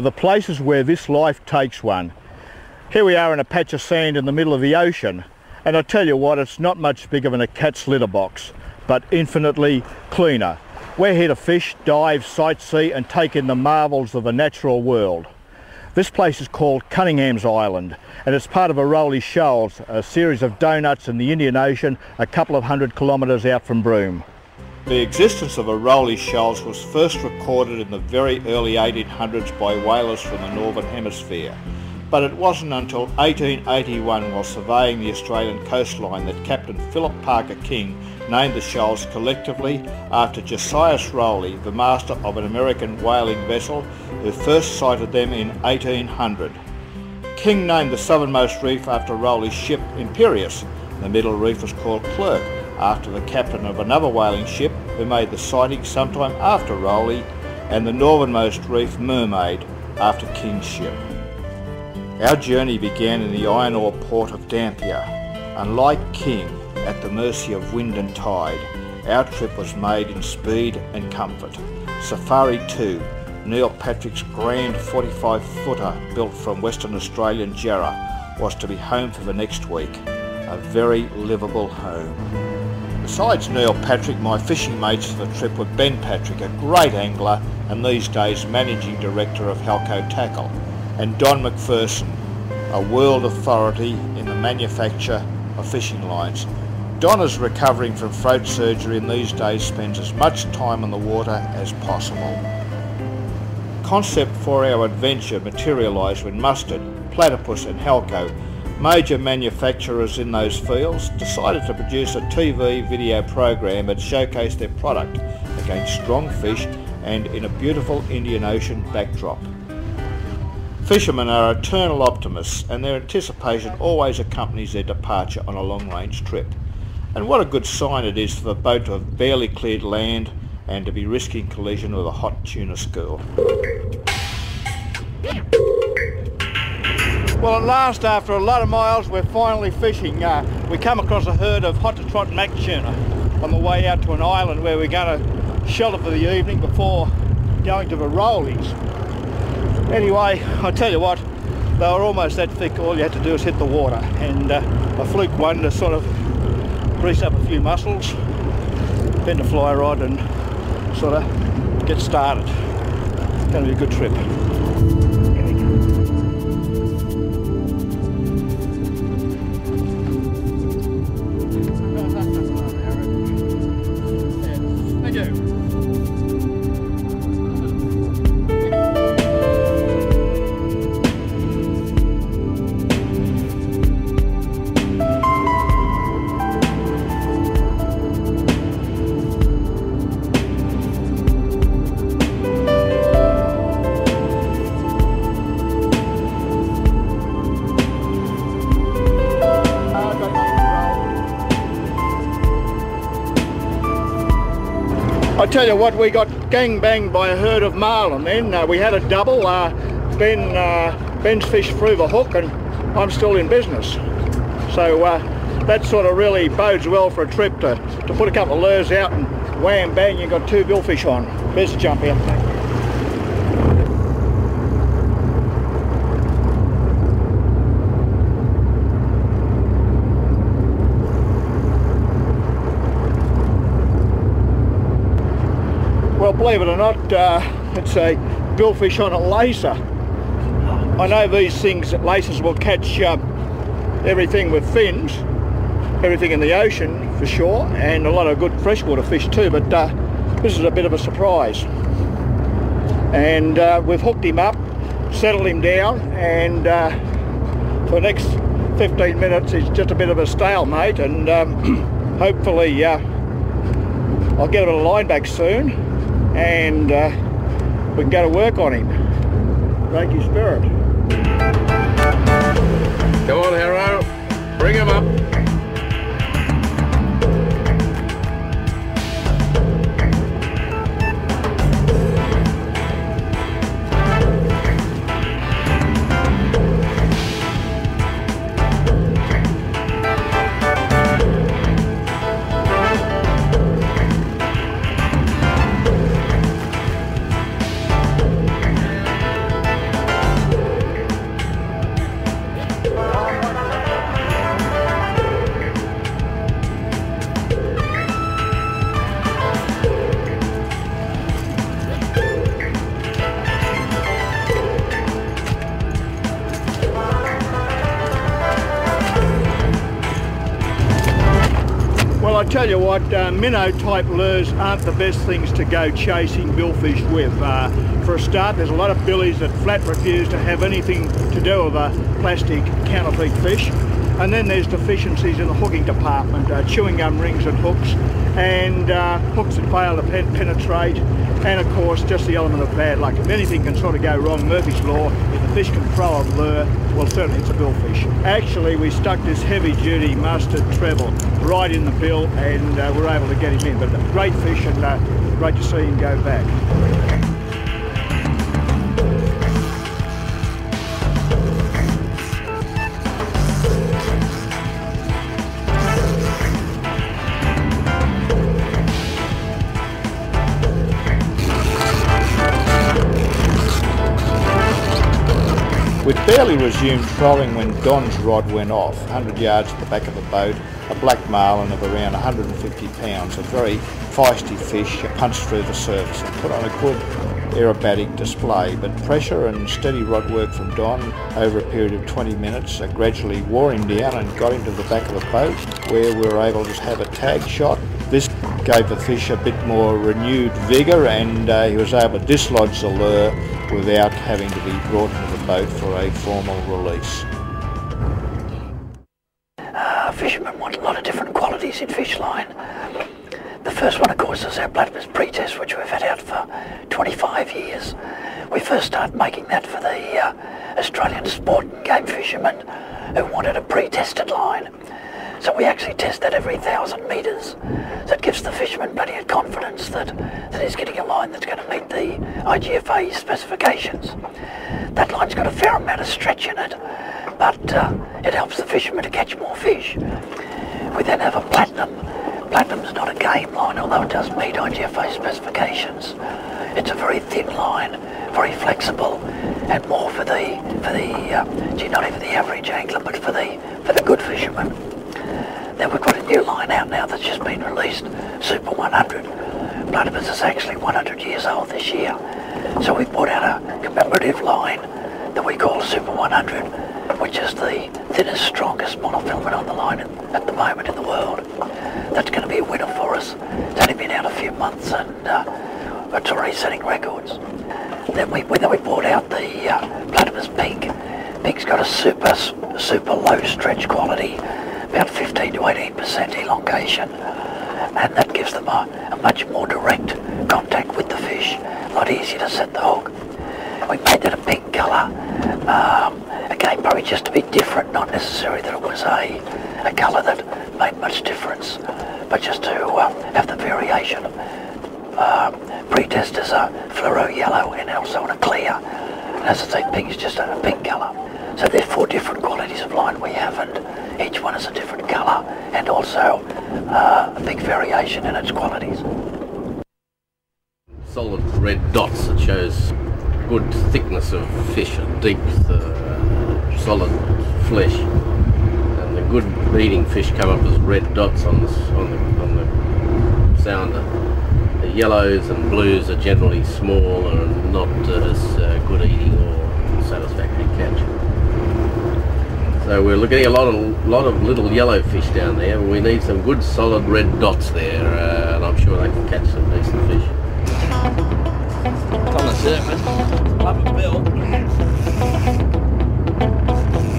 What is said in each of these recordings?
Are the places where this life takes one. Here we are in a patch of sand in the middle of the ocean and I tell you what it's not much bigger than a cat's litter box but infinitely cleaner. We're here to fish, dive, sightsee and take in the marvels of the natural world. This place is called Cunningham's Island and it's part of Rowley Shoals, a series of donuts in the Indian Ocean a couple of hundred kilometres out from Broome. The existence of Rowley shoals was first recorded in the very early 1800s by whalers from the Northern Hemisphere, but it wasn't until 1881 while surveying the Australian coastline that Captain Philip Parker King named the shoals collectively after Josias Rowley, the master of an American whaling vessel who first sighted them in 1800. King named the southernmost reef after Rowley's ship Imperieuse. The middle reef was called Clerke after the captain of another whaling ship who made the sighting sometime after Rowley and the northernmost reef Mermaid after King's ship. Our journey began in the iron ore port of Dampier. Unlike King, at the mercy of wind and tide, our trip was made in speed and comfort. Safari 2, Neil Patrick's grand 45 footer built from Western Australian Jarrah, was to be home for the next week. A very livable home. Besides Neil Patrick, my fishing mates for the trip were Ben Patrick, a great angler and these days managing director of Halco Tackle, and Don McPherson, a world authority in the manufacture of fishing lines. Don is recovering from throat surgery and these days spends as much time on the water as possible. Concept for our adventure materialised when Mustad, Platypus and Halco major manufacturers in those fields decided to produce a TV video program that showcased their product against strong fish and in a beautiful Indian Ocean backdrop. Fishermen are eternal optimists and their anticipation always accompanies their departure on a long-range trip. And what a good sign it is for the boat to have barely cleared land and to be risking collision with a hot tuna school. Well, at last, after a lot of miles, we're finally fishing. Uh, we come across a herd of hot to trot mac tuna on the way out to an island where we're going to shelter for the evening before going to the Rowleys. Anyway, I tell you what, they were almost that thick, all you had to do is hit the water. And uh, a fluke one to sort of grease up a few muscles, bend a fly rod and sort of get started. It's going to be a good trip. Tell you what, we got gang banged by a herd of marlin then. Uh, we had a double. Uh, ben, uh, Ben's fished through the hook and I'm still in business. So uh, that sort of really bodes well for a trip to, to put a couple of lures out and wham bang, you've got two billfish on. Best jump out. Believe it or not, uh, it's a billfish on a laser. I know these things, lasers will catch um, everything with fins, everything in the ocean for sure, and a lot of good freshwater fish too, but uh, this is a bit of a surprise. And uh, we've hooked him up, settled him down, and uh, for the next 15 minutes he's just a bit of a stalemate, and um, hopefully uh, I'll get a line back soon, and uh, we can go to work on him. Thank you, Spirit. Come on, Harrow. Bring him up. Tell you what, uh, minnow type lures aren't the best things to go chasing billfish with. Uh, for a start, there's a lot of billies that flat refuse to have anything to do with a plastic counterfeit fish. And then there's deficiencies in the hooking department, uh, chewing gum rings and hooks, and uh, hooks that fail to pen penetrate, and of course just the element of bad luck. If anything can sort of go wrong, Murphy's Law, if the fish can throw a lure, well certainly it's a billfish. Actually we stuck this heavy duty Mustad treble right in the bill and uh, we're able to get him in. But great fish and uh, great to see him go back. We'd barely resumed trolling when Don's rod went off, 100 yards at the back of the boat, a black marlin of around 150 pounds, a very feisty fish, punched through the surface and put on a good aerobatic display, but pressure and steady rod work from Don over a period of 20 minutes gradually wore him down and got him to the back of the boat where we were able to have a tag shot. This gave the fish a bit more renewed vigour and uh, he was able to dislodge the lure without having to be brought into the boat for a formal release. Uh, fishermen want a lot of different qualities in fish line. The first our platypus pretest, which we've had out for 25 years. We first started making that for the uh, Australian sport and game fishermen who wanted a pre-tested line. So we actually test that every thousand metres. So it gives the fisherman plenty of confidence that, that he's getting a line that's going to meet the IGFA specifications. That line's got a fair amount of stretch in it, but uh, it helps the fisherman to catch more fish. We then have a platinum. Platinum's not a game line, although it does meet IGFA specifications. It's a very thin line, very flexible, and more for the for the uh, gee, not even the average angler, but for the for the good fisherman. Then we've got a new line out now that's just been released, Super 100. Platypus is actually 100 years old this year. So we've brought out a commemorative line that we call Super 100, which is the thinnest, strongest monofilament on the line at the moment in the world. That's going to be a winner for us. It's only been out a few months and uh, it's already setting records. Then we, then we brought out the uh, Platypus Pink. Pink's got a super, super low stretch quality about 15 to 18% elongation and that gives them a, a, much more direct contact with the fish, a lot easier to set the hook. We made that a pink colour, um, again probably just to be different, not necessarily that it was a, a colour that made much difference, but just to uh, have the variation. Uh, pretest is a fluoro yellow and also a clear, and as I say pink is just a pink colour. So there's four different qualities of line we have and each one is a different colour and also uh, a big variation in its qualities. Solid red dots that shows good thickness of fish, and deep uh, solid flesh. The good eating fish come up as red dots on, this, on, the, on the sounder. The yellows and blues are generally smaller and not as uh, good eating or satisfactory catch. So we're looking at a lot of lot of little yellow fish down there. We need some good solid red dots there, uh, and I'm sure they can catch some decent fish. on the surface. Love a bill.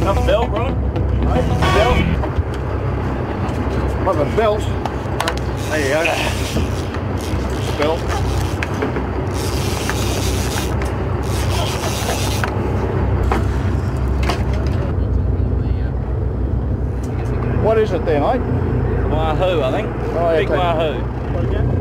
Enough bill, bro? Bill? Love a belt. There you go. Belt. What is it then, mate? Wahoo, I think. Oh, Big okay. wahoo.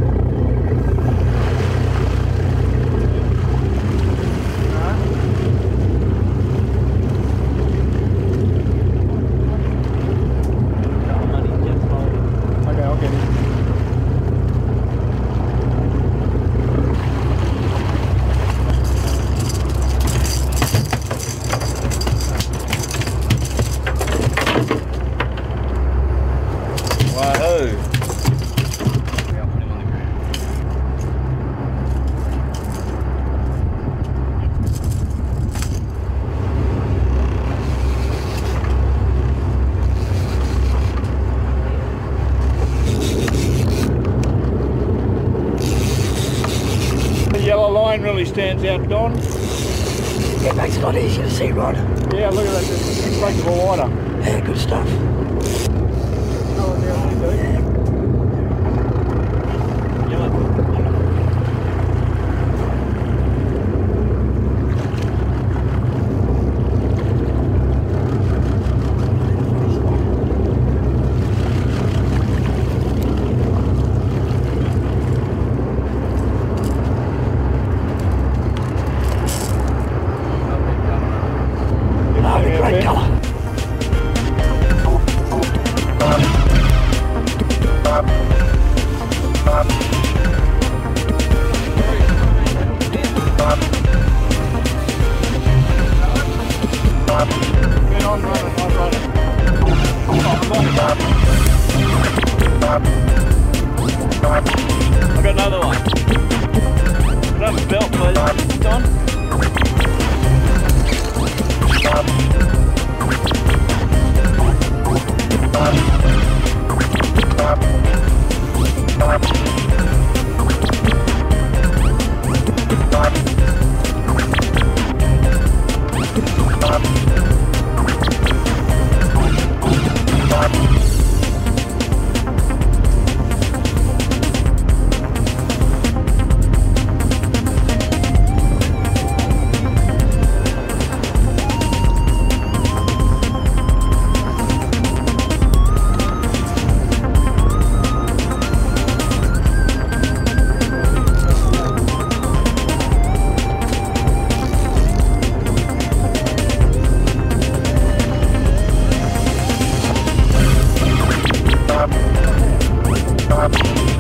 Wow,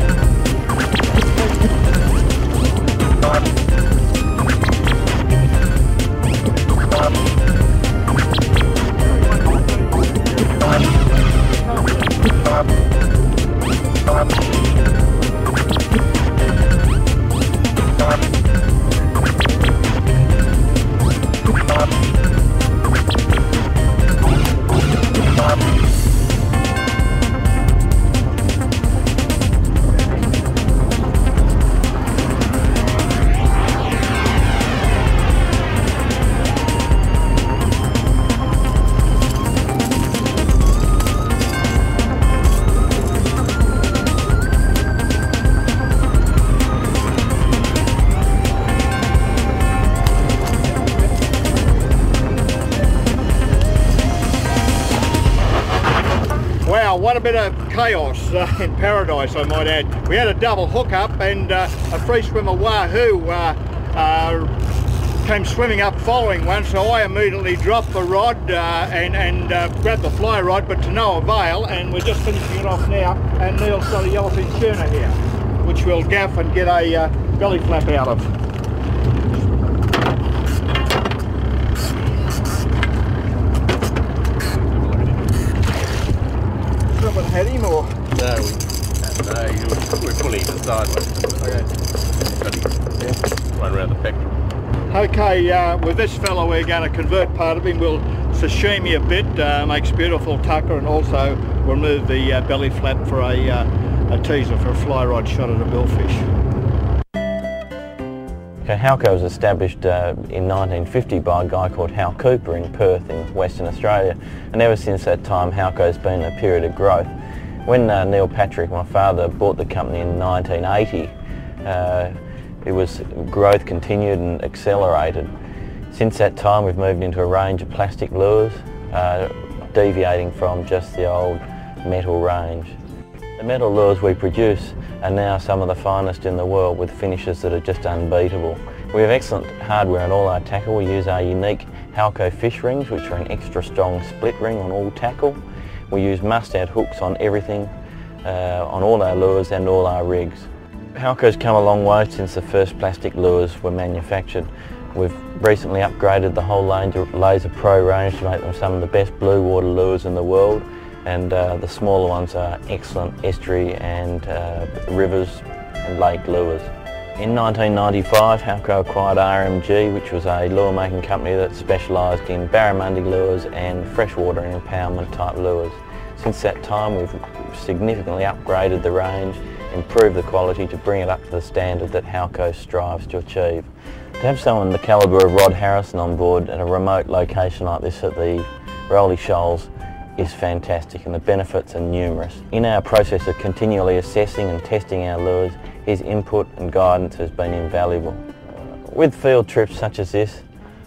paradise, I might add. We had a double hookup and uh, a free swimmer wahoo uh, uh, came swimming up following one, so I immediately dropped the rod uh, and, and grabbed the fly rod, but to no avail, and we're just finishing it off now, and Neil's got a yellowfin tuna here, which we'll gaff and get a belly flap out of. Someone had him or? No, we, no, you- we're fully sideways. Okay. Run around the pectoral. Okay, uh, with this fella we're going to convert part of him. We'll sashimi a bit, uh, makes beautiful tucker and also remove the uh, belly flap for a, uh, a teaser for a fly rod shot at a billfish. Okay, Halco was established uh, in 1950 by a guy called Hal Cooper in Perth in Western Australia and ever since that time Halco's been a period of growth. When uh, Neil Patrick, my father, bought the company in 1980 uh, it was growth continued and accelerated. Since that time we've moved into a range of plastic lures uh, deviating from just the old metal range. The metal lures we produce are now some of the finest in the world with finishes that are just unbeatable. We have excellent hardware on all our tackle. We use our unique Halco fish rings which are an extra strong split ring on all tackle. We use mustad hooks on everything, uh, on all our lures and all our rigs. Halco's come a long way since the first plastic lures were manufactured. We've recently upgraded the whole Laser Pro range to make them some of the best blue water lures in the world and uh, the smaller ones are excellent estuary and uh, rivers and lake lures. In 1995 Halco acquired RMG which was a lure making company that specialised in barramundi lures and freshwater impoundment type lures. Since that time we've significantly upgraded the range, improved the quality to bring it up to the standard that Halco strives to achieve. To have someone the calibre of Rod Harrison on board at a remote location like this at the Rowley Shoals is fantastic and the benefits are numerous. In our process of continually assessing and testing our lures, his input and guidance has been invaluable. With field trips such as this,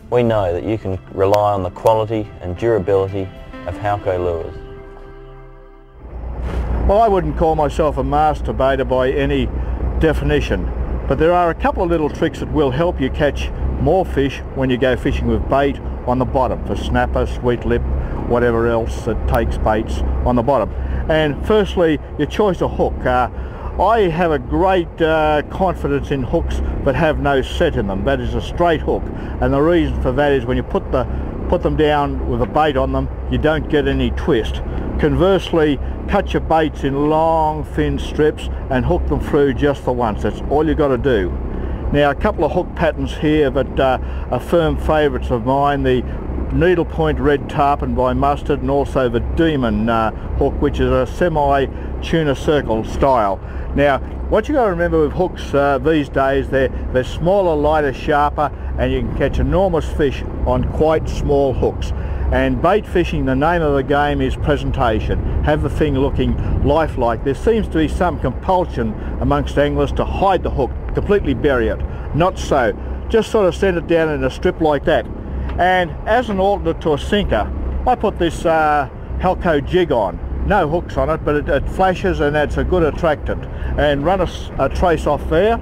we know that you can rely on the quality and durability of Halco lures. Well, I wouldn't call myself a master baiter by any definition, but there are a couple of little tricks that will help you catch more fish when you go fishing with bait on the bottom for snapper, sweet lip, whatever else that takes baits on the bottom. And firstly, your choice of hook. Uh, I have a great uh, confidence in hooks that have no set in them. That is a straight hook. And the reason for that is when you put the put them down with a bait on them, you don't get any twist. Conversely, cut your baits in long, thin strips and hook them through just for once. That's all you got to do. Now, a couple of hook patterns here that uh, are firm favourites of mine. The needlepoint red tarpon by Mustad and also the demon uh, hook which is a semi tuna circle style. Now what you got to remember with hooks uh, these days they're, they're smaller, lighter, sharper and you can catch enormous fish on quite small hooks. And bait fishing, the name of the game is presentation. Have the thing looking lifelike. There seems to be some compulsion amongst anglers to hide the hook, completely bury it. Not so. Just sort of send it down in a strip like that and as an alternate to a sinker I put this uh, jig on no hooks on it but it, it flashes and that's a good attractant. And run a, a, trace off there.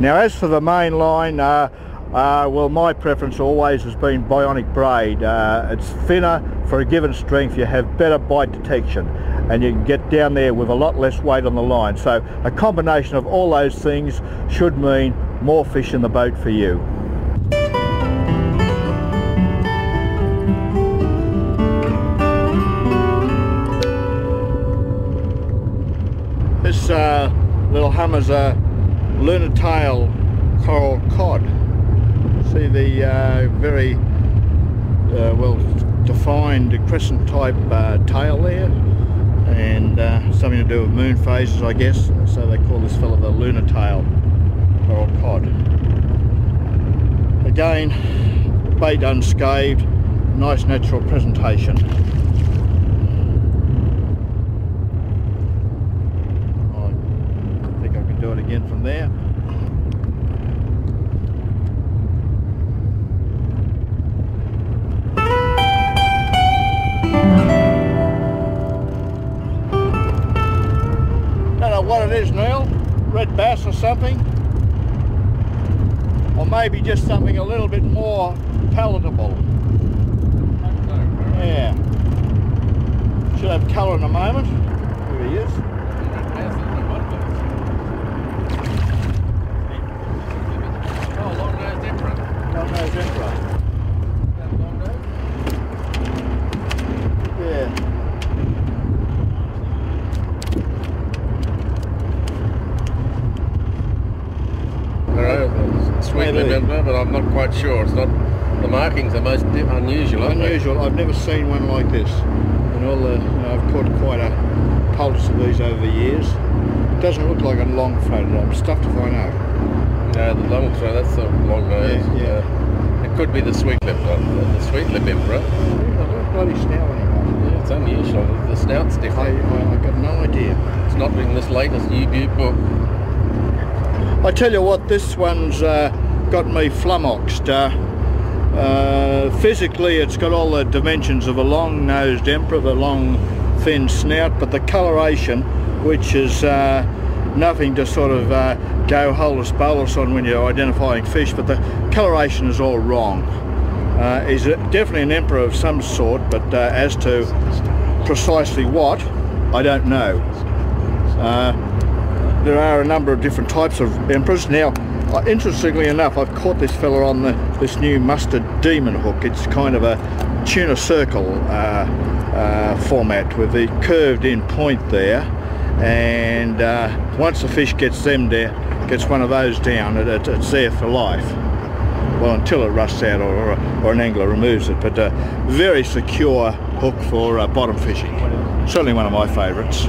Now as for the main line uh, uh, well my preference always has been bionic braid uh, it's thinner for a given strength. You have better bite detection and you can get down there with a lot less weight on the line. So a combination of all those things should mean more fish in the boat for you uh, little hummer's a lunar tail coral cod. See the uh, very uh, well defined crescent type uh, tail there and uh, something to do with moon phases I guess so they call this fella the lunar tail coral cod. Again bait unscathed, nice natural presentation. Do it again from there. Don't know what it is, now, Red bass or something? Or maybe just something a little bit more palatable. Yeah. Should have colour in a moment. Here he is. Yeah. sweet Maybe. emperor, but I'm not quite sure. It's not. The markings are most unusual? Unusual. I've never seen one like this. And all the, you know, I've caught quite a poultice of these over the years. It doesn't look like a long throated. I'm stuffed if I know. No, the long throat. That's the long nose. Yeah, yeah. Uh, it could be the sweet lip, uh, the sweet lip emperor. I've got a bloody snout on Yeah, it's unusual. The snout's it. I, different. I, I've got no idea. It's not in this latest U-Butte book. I tell you what, this one's uh, got me flummoxed. Uh, uh, physically, it's got all the dimensions of a long-nosed emperor, the long, thin snout, but the coloration, which is uh, nothing to sort of uh, go holus bolus on when you're identifying fish, but the coloration is all wrong. Uh, he's definitely an emperor of some sort, but uh, as to precisely what, I don't know. Uh, there are a number of different types of emperors. Now, uh, interestingly enough, I've caught this fella on the, this new Mustad demon hook. It's kind of a tuna circle uh, uh, format with the curved in point there. And uh, once the fish gets them there, gets one of those down, it, it, it's there for life. Well, until it rusts out or, or, or an angler removes it. But a very secure hook for uh, bottom fishing. Certainly one of my favourites.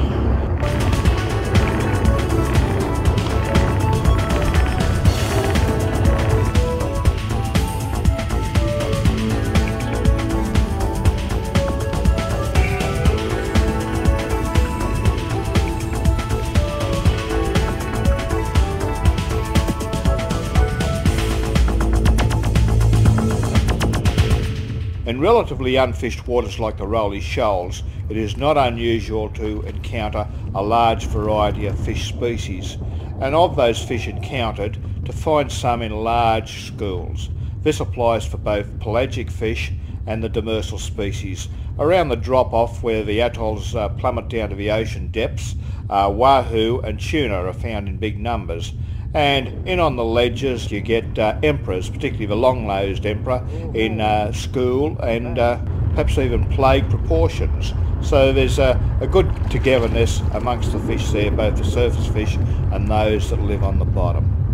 Relatively unfished waters like the Rowley Shoals, it is not unusual to encounter a large variety of fish species, and of those fish encountered, to find some in large schools. This applies for both pelagic fish and the demersal species. Around the drop-off where the atolls uh, plummet down to the ocean depths, uh, wahoo and tuna are found in big numbers. And in on the ledges you get uh, emperors, particularly the long-nosed emperor, in uh, school and uh, perhaps even plague proportions. So there's a, a good togetherness amongst the fish there, both the surface fish and those that live on the bottom.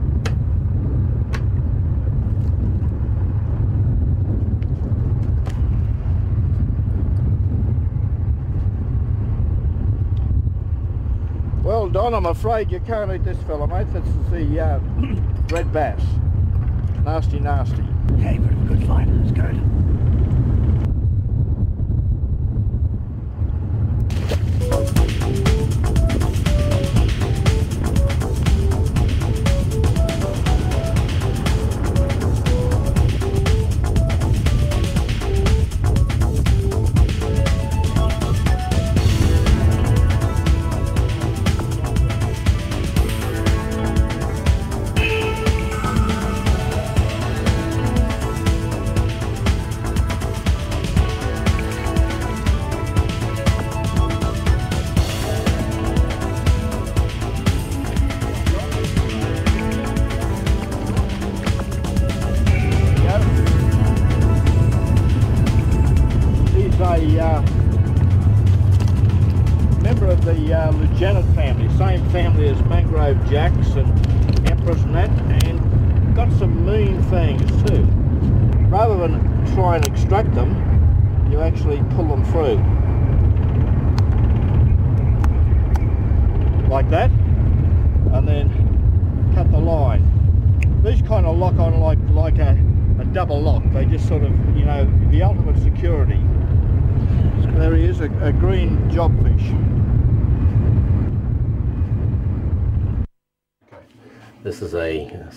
Well, Don, I'm afraid you can't eat this fella, mate. This is the uh, red bass. Nasty, nasty. Yeah, but a good line. It's good.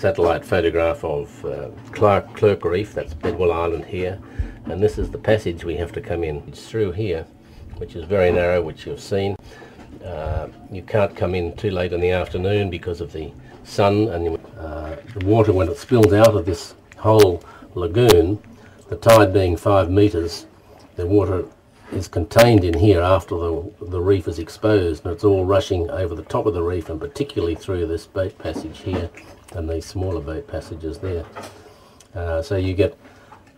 Satellite photograph of uh, Clark Clerke Reef, that's Bedwell Island here, and this is the passage we have to come in. It's through here, which is very narrow, which you've seen. Uh, you can't come in too late in the afternoon because of the sun and uh, the water when it spills out of this whole lagoon, the tide being five metres, the water is contained in here after the, the reef is exposed and it's all rushing over the top of the reef and particularly through this boat passage here and these smaller boat passages there. Uh, so you get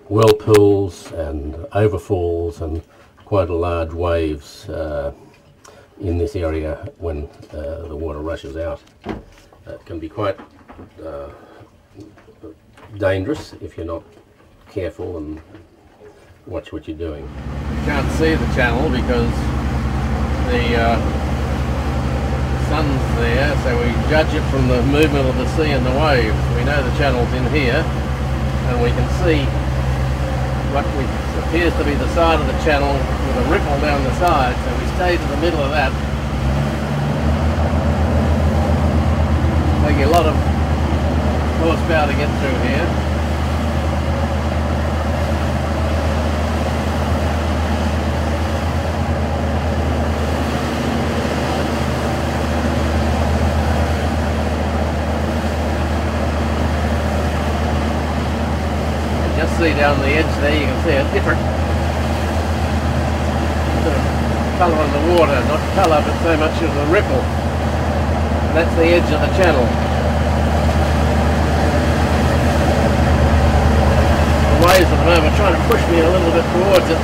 whirlpools and overfalls and quite a large waves uh, in this area when uh, the water rushes out. It can be quite uh, dangerous if you're not careful and watch what you're doing. You can't see the channel because the uh, sun's there, so we judge it from the movement of the sea and the waves. We know the channel's in here, and we can see what we, appears to be the side of the channel with a ripple down the side, so we stay to the middle of that. Taking a lot of horsepower to get through here. See down the edge there, you can see a different sort of colour on the water, not colour but so much of the ripple. And that's the edge of the channel. The waves at the moment are trying to push me a little bit towards it,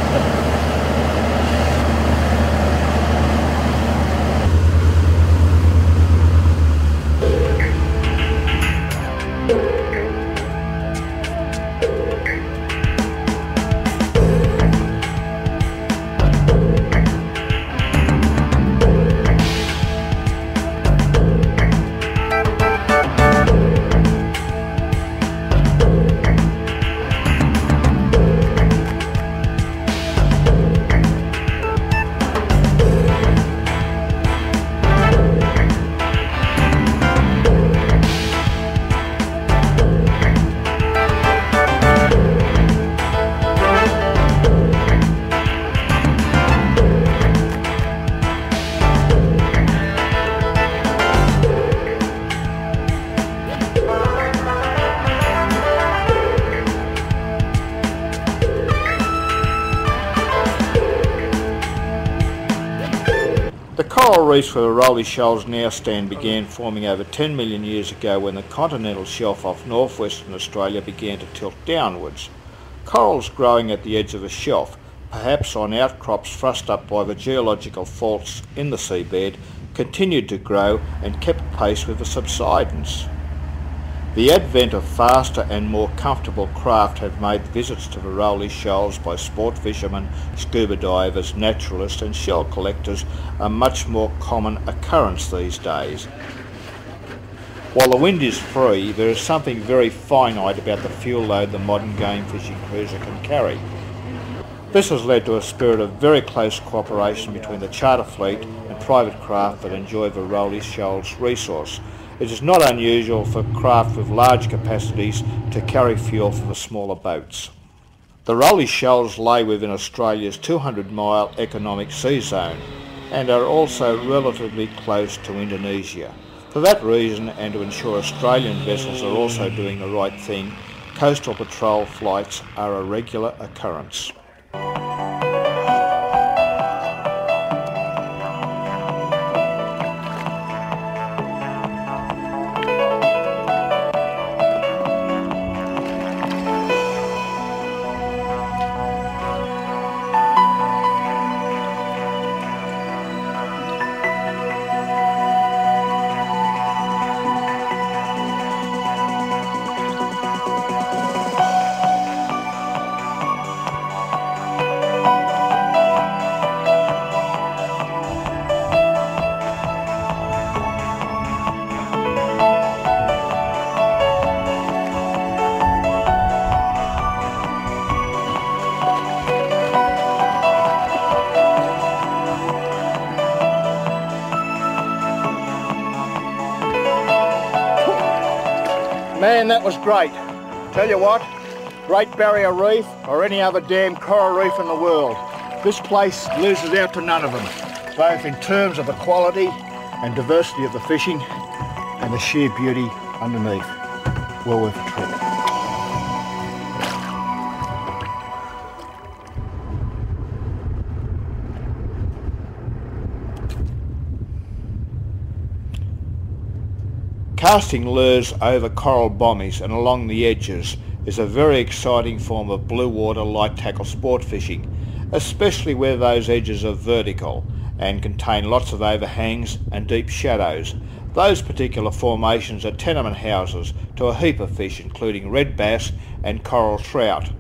coral reefs where the Rowley Shoals now stand began forming over 10 million years ago when the continental shelf off northwestern Australia began to tilt downwards. Corals growing at the edge of a shelf, perhaps on outcrops thrust up by the geological faults in the seabed, continued to grow and kept pace with the subsidence. The advent of faster and more comfortable craft have made visits to the Rowley Shoals by sport fishermen, scuba divers, naturalists and shell collectors a much more common occurrence these days. While the wind is free, there is something very finite about the fuel load the modern game fishing cruiser can carry. This has led to a spirit of very close cooperation between the charter fleet and private craft that enjoy the Rowley Shoals resource, it is not unusual for craft with large capacities to carry fuel for the smaller boats. The Rowley Shoals lay within Australia's 200 mile economic sea zone and are also relatively close to Indonesia. For that reason and to ensure Australian vessels are also doing the right thing, coastal patrol flights are a regular occurrence. Was great. Tell you what, Great Barrier Reef or any other damn coral reef in the world, this place loses out to none of them, both in terms of the quality and diversity of the fishing and the sheer beauty underneath. Well worth a trip. Casting lures over coral bommies and along the edges is a very exciting form of blue water light tackle sport fishing, especially where those edges are vertical and contain lots of overhangs and deep shadows. Those particular formations are tenement houses to a heap of fish including red bass and coral trout.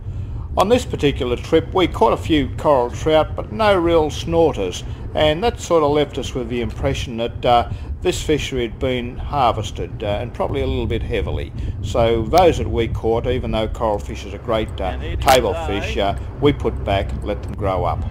On this particular trip we caught a few coral trout but no real snorters and that sort of left us with the impression that uh, this fishery had been harvested uh, and probably a little bit heavily. So those that we caught, even though coral fish is a great uh, table fish, uh, we put back, let them grow up.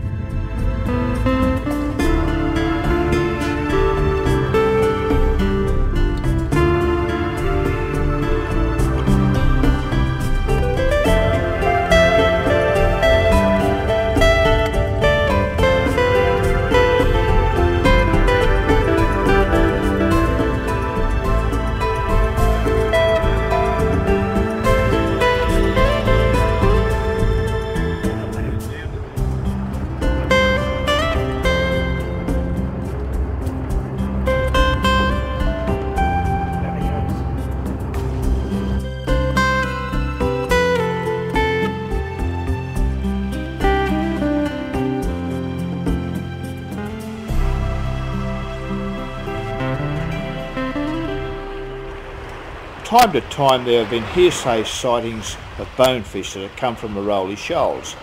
Time to time there have been hearsay sightings of bonefish that have come from the Rowley Shoals.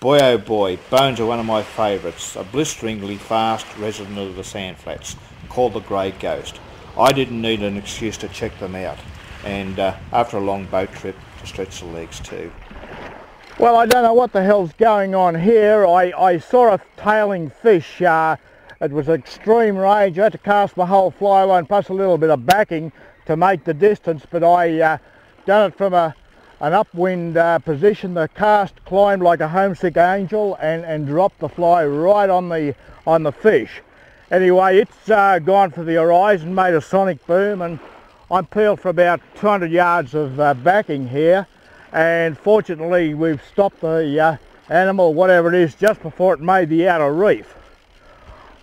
Boy oh boy, bones are one of my favourites, a blisteringly fast resident of the sandflats, called the Grey Ghost. I didn't need an excuse to check them out, and uh, after a long boat trip, to stretch the legs too. Well, I don't know what the hell's going on here. I, I saw a tailing fish. Uh, it was extreme rage. I had to cast my whole fly line plus a little bit of backing to make the distance, but I uh, done it from a, an upwind uh, position. The cast climbed like a homesick angel and, and dropped the fly right on the, on the fish. Anyway, it's uh, gone for the horizon, made a sonic boom, and I'm peeled for about 200 yards of uh, backing here. And fortunately, we've stopped the uh, animal, whatever it is, just before it made the outer reef.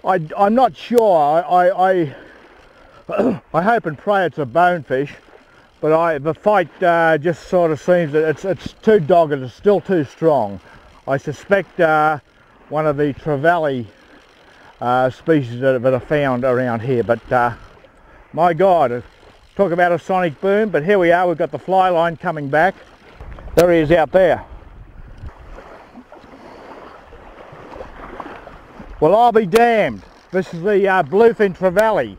I, am not sure. I, I, I hope and pray it's a bonefish, but I, the fight uh, just sort of seems that it's, it's too dogged, it's still too strong. I suspect uh, one of the trevally uh, species that, that, are found around here, but uh, my God, talk about a sonic boom, but here we are, we've got the fly line coming back. There he is out there. Well, I'll be damned. This is the uh, bluefin trevally.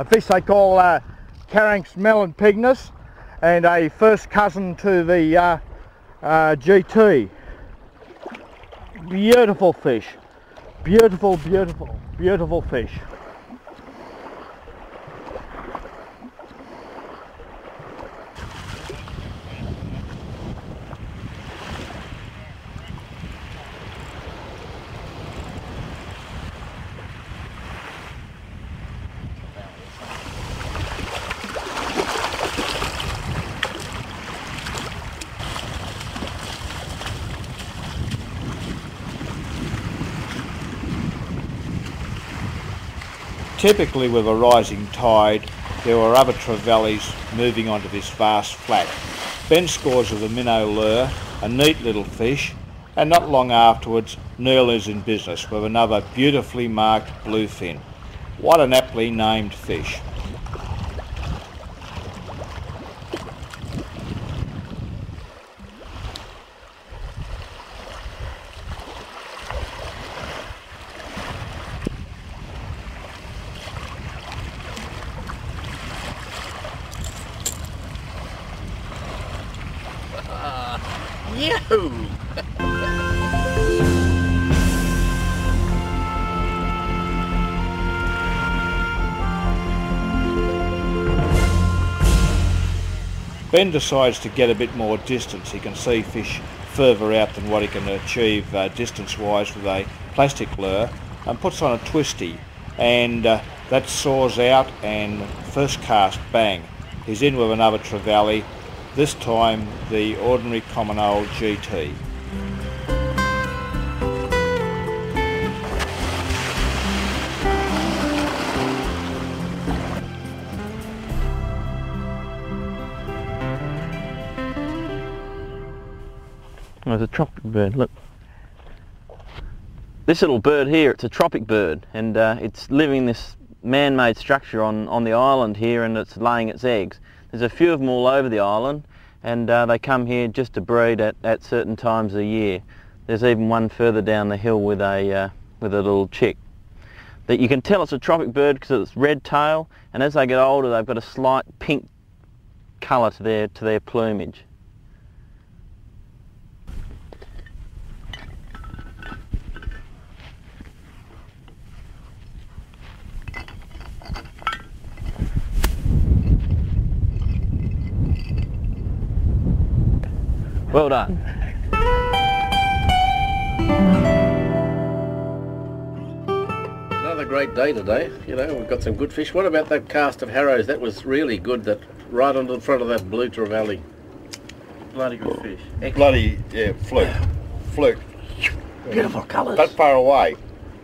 A fish they call uh, Caranx melampygus and a first cousin to the uh, uh, GT. Beautiful fish, beautiful, beautiful, beautiful fish. Typically with a rising tide, there were other trevallies moving onto this vast flat. Ben scores of the minnow lure, a neat little fish, and not long afterwards Neil is in business with another beautifully marked bluefin. What an aptly named fish. Ben decides to get a bit more distance. He can see fish further out than what he can achieve uh, distance-wise with a plastic lure and puts on a twisty and uh, that saws out and first cast, bang. He's in with another trevally this time the ordinary common old GT. There's a tropic bird, look. This little bird here, it's a tropic bird and uh, it's living this man-made structure on, on the island here and it's laying its eggs. There's a few of them all over the island and uh, they come here just to breed at, at certain times of the year. There's even one further down the hill with a, uh, with a little chick. That you can tell it's a tropic bird because it's red tail and as they get older they've got a slight pink colour to their, to their plumage. Well done. Another great day today. You know, we've got some good fish. What about that cast of harrows? That was really good. That right onto the front of that blue trevally. Bloody good fish. Bloody, yeah, fluke. Fluke. Beautiful colours. That far away.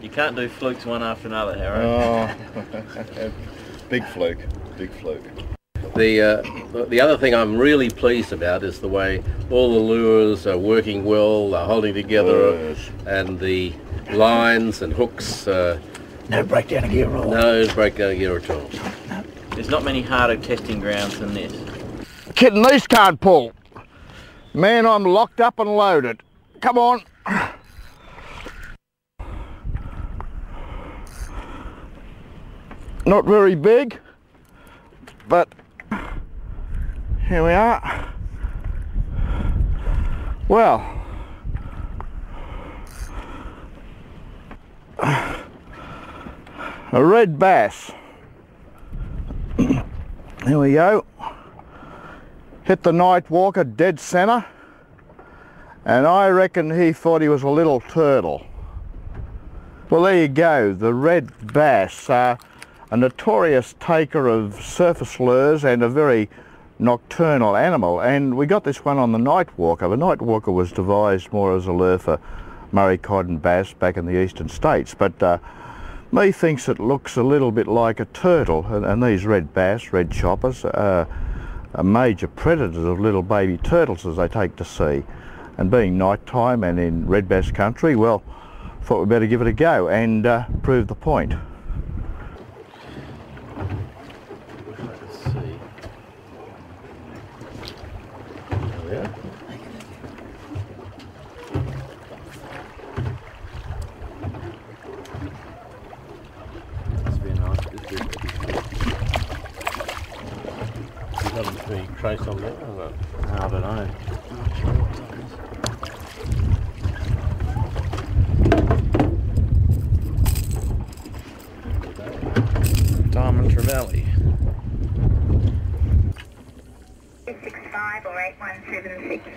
You can't do flukes one after another, Harry. Oh, big fluke. Big fluke. The uh, the other thing I'm really pleased about is the way all the lures are working well, they're holding together, Yes. and the lines and hooks. Uh, No breakdown of gear at all. no breakdown gear at all. There's not many harder testing grounds than this. Kidding, these can't pull. Man, I'm locked up and loaded. Come on. Not very big, but here we are. Well, a red bass. Here we go hit the night walker dead center and I reckon he thought he was a little turtle. Well there you go, the red bass, uh, a notorious taker of surface lures and a very nocturnal animal and we got this one on the night walker. The night walker was devised more as a lure for Murray cod and bass back in the eastern states but uh, me thinks it looks a little bit like a turtle and, and these red bass, red choppers, uh, are major predators of little baby turtles as they take to sea. And being night time and in red bass country, well, thought we'd better give it a go and uh, prove the point. Let's see. There we are. Must be a nice good fish. You haven't any trace on there. or not? I don't know. Diamond Trevally. 65 or 8176.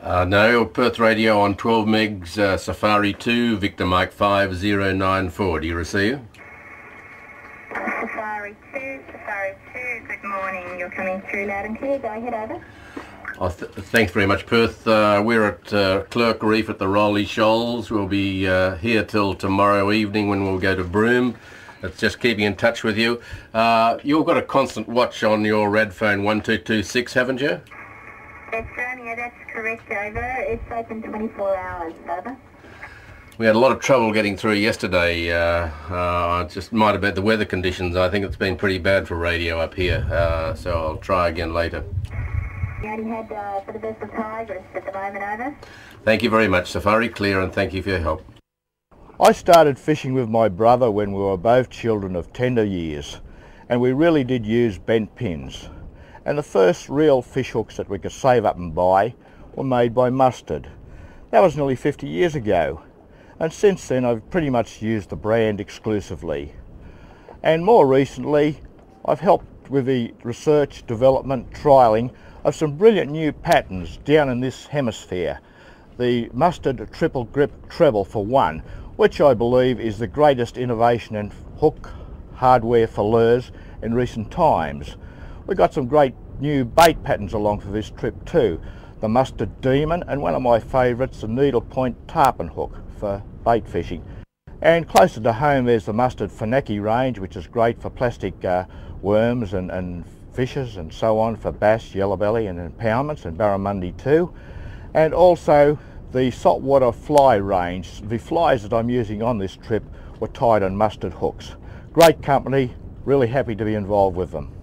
Uh, no, Perth Radio on 12 megs, uh, Safari 2, Victor Mike 5094. Do you receive? Safari 2, Safari 2, good morning. You're coming through loud and clear. Go ahead, over. Oh, th- thanks very much, Perth. Uh, we're at uh, Clerke Reef at the Rowley Shoals. We'll be uh, here till tomorrow evening when we'll go to Broome. It's just keeping in touch with you. Uh, you've got a constant watch on your Radphone 1226, haven't you? Yes, sir. Yeah, that's correct, over. It's open 24 hours, over. We had a lot of trouble getting through yesterday. Uh, uh, just might have been the weather conditions. I think it's been pretty bad for radio up here, uh, so I'll try again later. You only had uh, for the vessel Tigress at the moment, over. Thank you very much, Safari Clear, and thank you for your help. I started fishing with my brother when we were both children of tender years and we really did use bent pins. And the first real fish hooks that we could save up and buy were made by Mustad. That was nearly 50 years ago and since then I've pretty much used the brand exclusively. And more recently I've helped with the research, development, trialling of some brilliant new patterns down in this hemisphere. The Mustad Triple Grip Treble for one, which I believe is the greatest innovation in hook hardware for lures in recent times. We got some great new bait patterns along for this trip too. The Mustad Demon and one of my favourites, the Needle Point Tarpon Hook for bait fishing. And closer to home there's the Mustad Fineki range which is great for plastic uh, worms and, and fishes and so on for bass, yellow belly and impoundments and barramundi too. And also the saltwater fly range. The flies that I'm using on this trip were tied on Mustad hooks. Great company, really happy to be involved with them.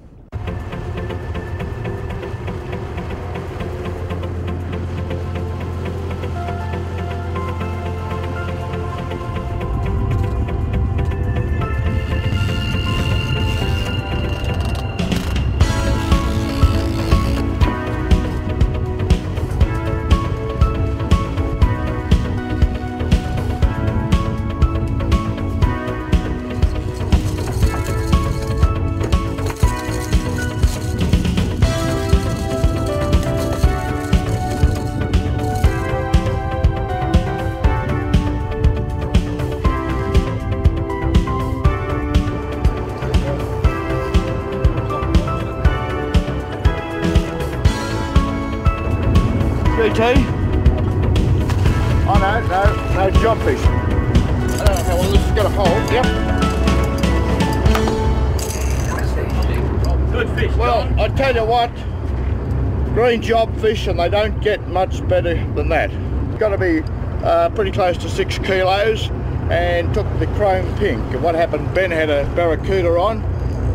Green jobfish and they don't get much better than that. Got to be uh, pretty close to six kilos and took the chrome pink. And what happened, Ben had a barracuda on,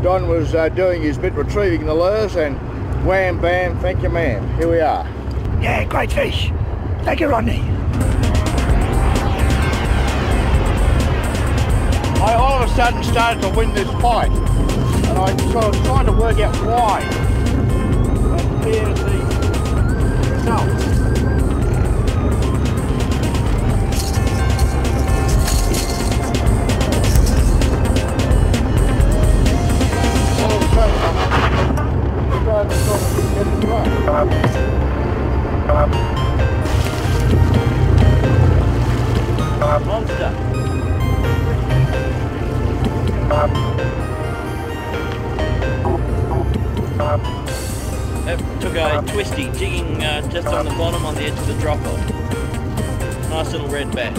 Don was uh, doing his bit retrieving the lures and wham bam, thank you ma'am, here we are. Yeah, great fish. Thank you, Rodney. I all of a sudden started to win this fight and I sort of tried to work out why. And of drop off. Nice little red bass.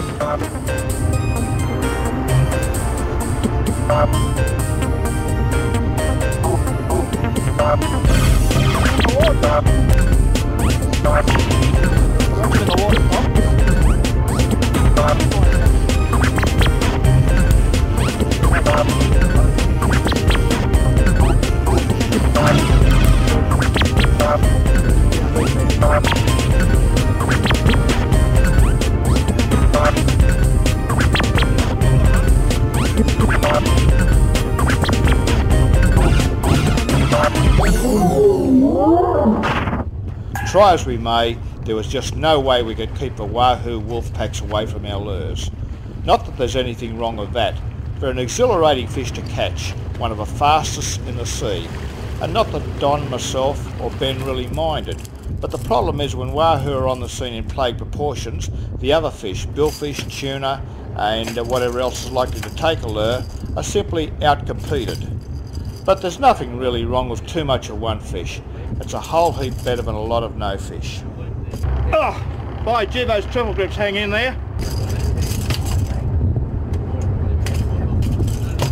Try as we may, there was just no way we could keep the wahoo wolf packs away from our lures. Not that there's anything wrong with that. They're an exhilarating fish to catch, one of the fastest in the sea. And not that Don, myself or Ben really minded. But the problem is when wahoo are on the scene in plague proportions, the other fish, billfish, tuna and whatever else is likely to take a lure, are simply outcompeted. But there's nothing really wrong with too much of one fish. It's a whole heap better than a lot of no fish. Ah, oh, by gee, those triple grips hang in there.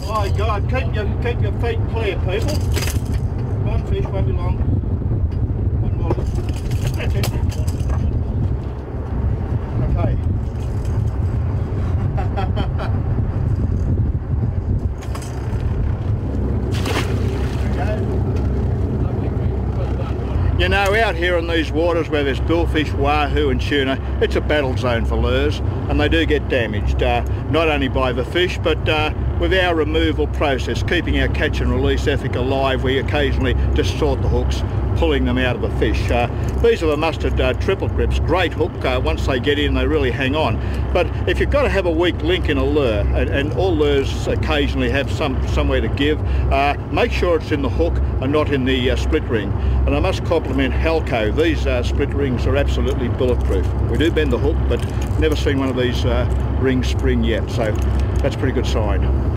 Oh my God, keep your, keep your feet clear, people. One fish won't be long. One more. That's it. Okay. You know, out here in these waters where there's billfish, wahoo and tuna, it's a battle zone for lures and they do get damaged, uh, not only by the fish but uh, with our removal process, keeping our catch and release ethic alive, we occasionally distort the hooks, pulling them out of the fish. Uh, these are the Mustad uh, triple grips, great hook, uh, once they get in they really hang on. But if you've got to have a weak link in a lure, and, and all lures occasionally have some somewhere to give, uh, make sure it's in the hook and not in the uh, split ring. And I must compliment Halco, these uh, split rings are absolutely bulletproof. We do bend the hook, but never seen one of these uh, rings spring yet, so that's a pretty good sign.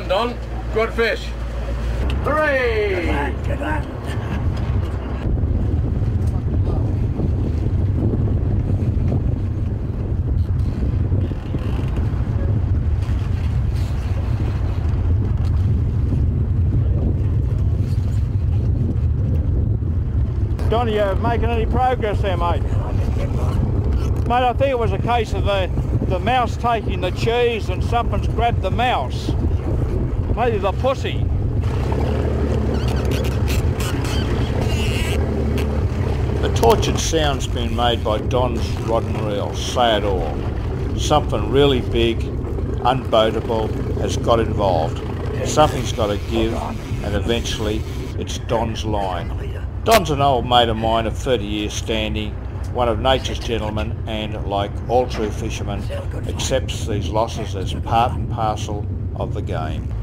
Done, Don. Good fish. Hooray! Good one. Donny, you making any progress there, mate? Mate, I think it was a case of the, the mouse taking the cheese and something's grabbed the mouse. Maybe the pussy. The tortured sound's been made by Don's rod and reel, say it all. Something really big, unboatable, has got involved. Something's got to give, and eventually it's Don's line. Don's an old mate of mine of 30 years standing, one of nature's gentlemen, and like all true fishermen, accepts these losses as part and parcel of the game.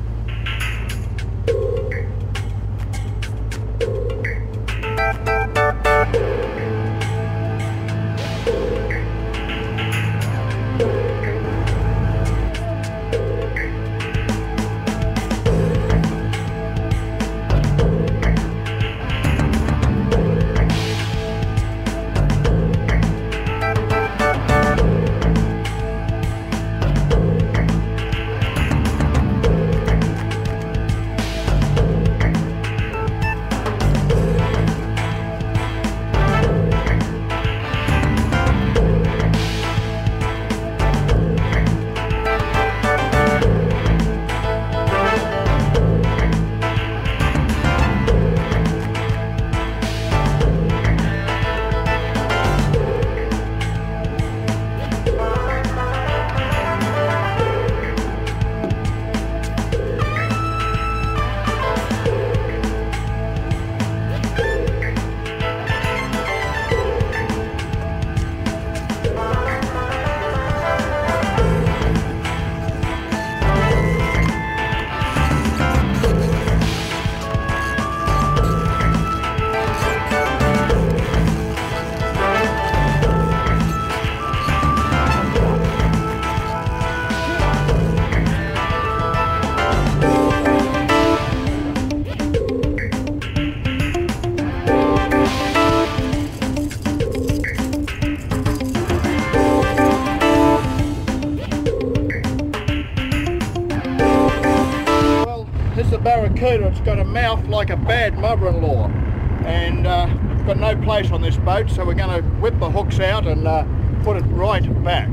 Like a bad mother-in-law. And uh, it's got no place on this boat, so we're going to whip the hooks out and uh, put it right back.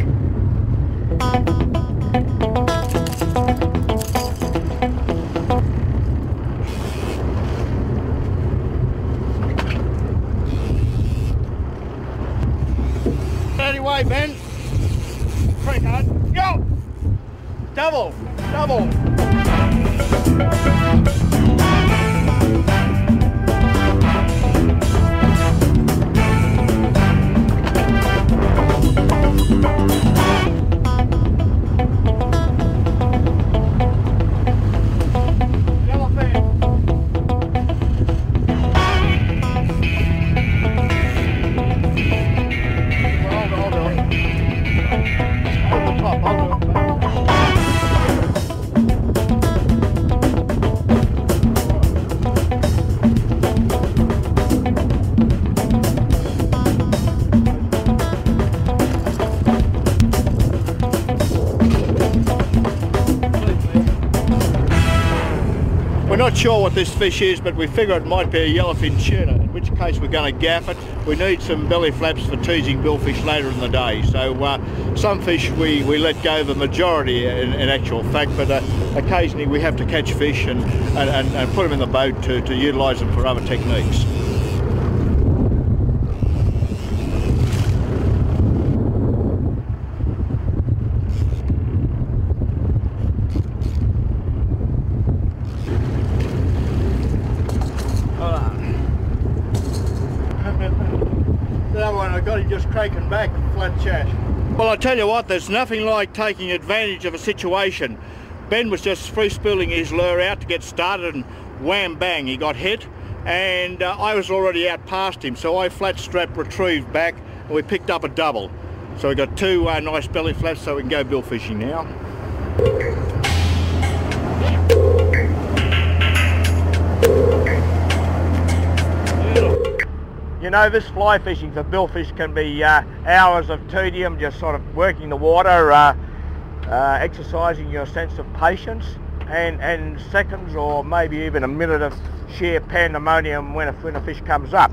Sure what this fish is, but we figure it might be a yellowfin tuna, in which case we're going to gaff it. We need some belly flaps for teasing billfish later in the day. So uh, some fish we, we let go the majority in, in actual fact, but uh, occasionally we have to catch fish and, and, and, and put them in the boat to, to utilise them for other techniques. Hold on. that one I got him just cranking back, flat chat. Well, I tell you what, there's nothing like taking advantage of a situation. Ben was just free spooling his lure out to get started and wham bang, he got hit. And uh, I was already out past him, so I flat strap retrieved back and we picked up a double. So we got two uh, nice belly flaps so we can go bill fishing now. You know, this fly fishing for billfish can be uh, hours of tedium, just sort of working the water, uh, uh, exercising your sense of patience, and, and seconds or maybe even a minute of sheer pandemonium when a, when a fish comes up.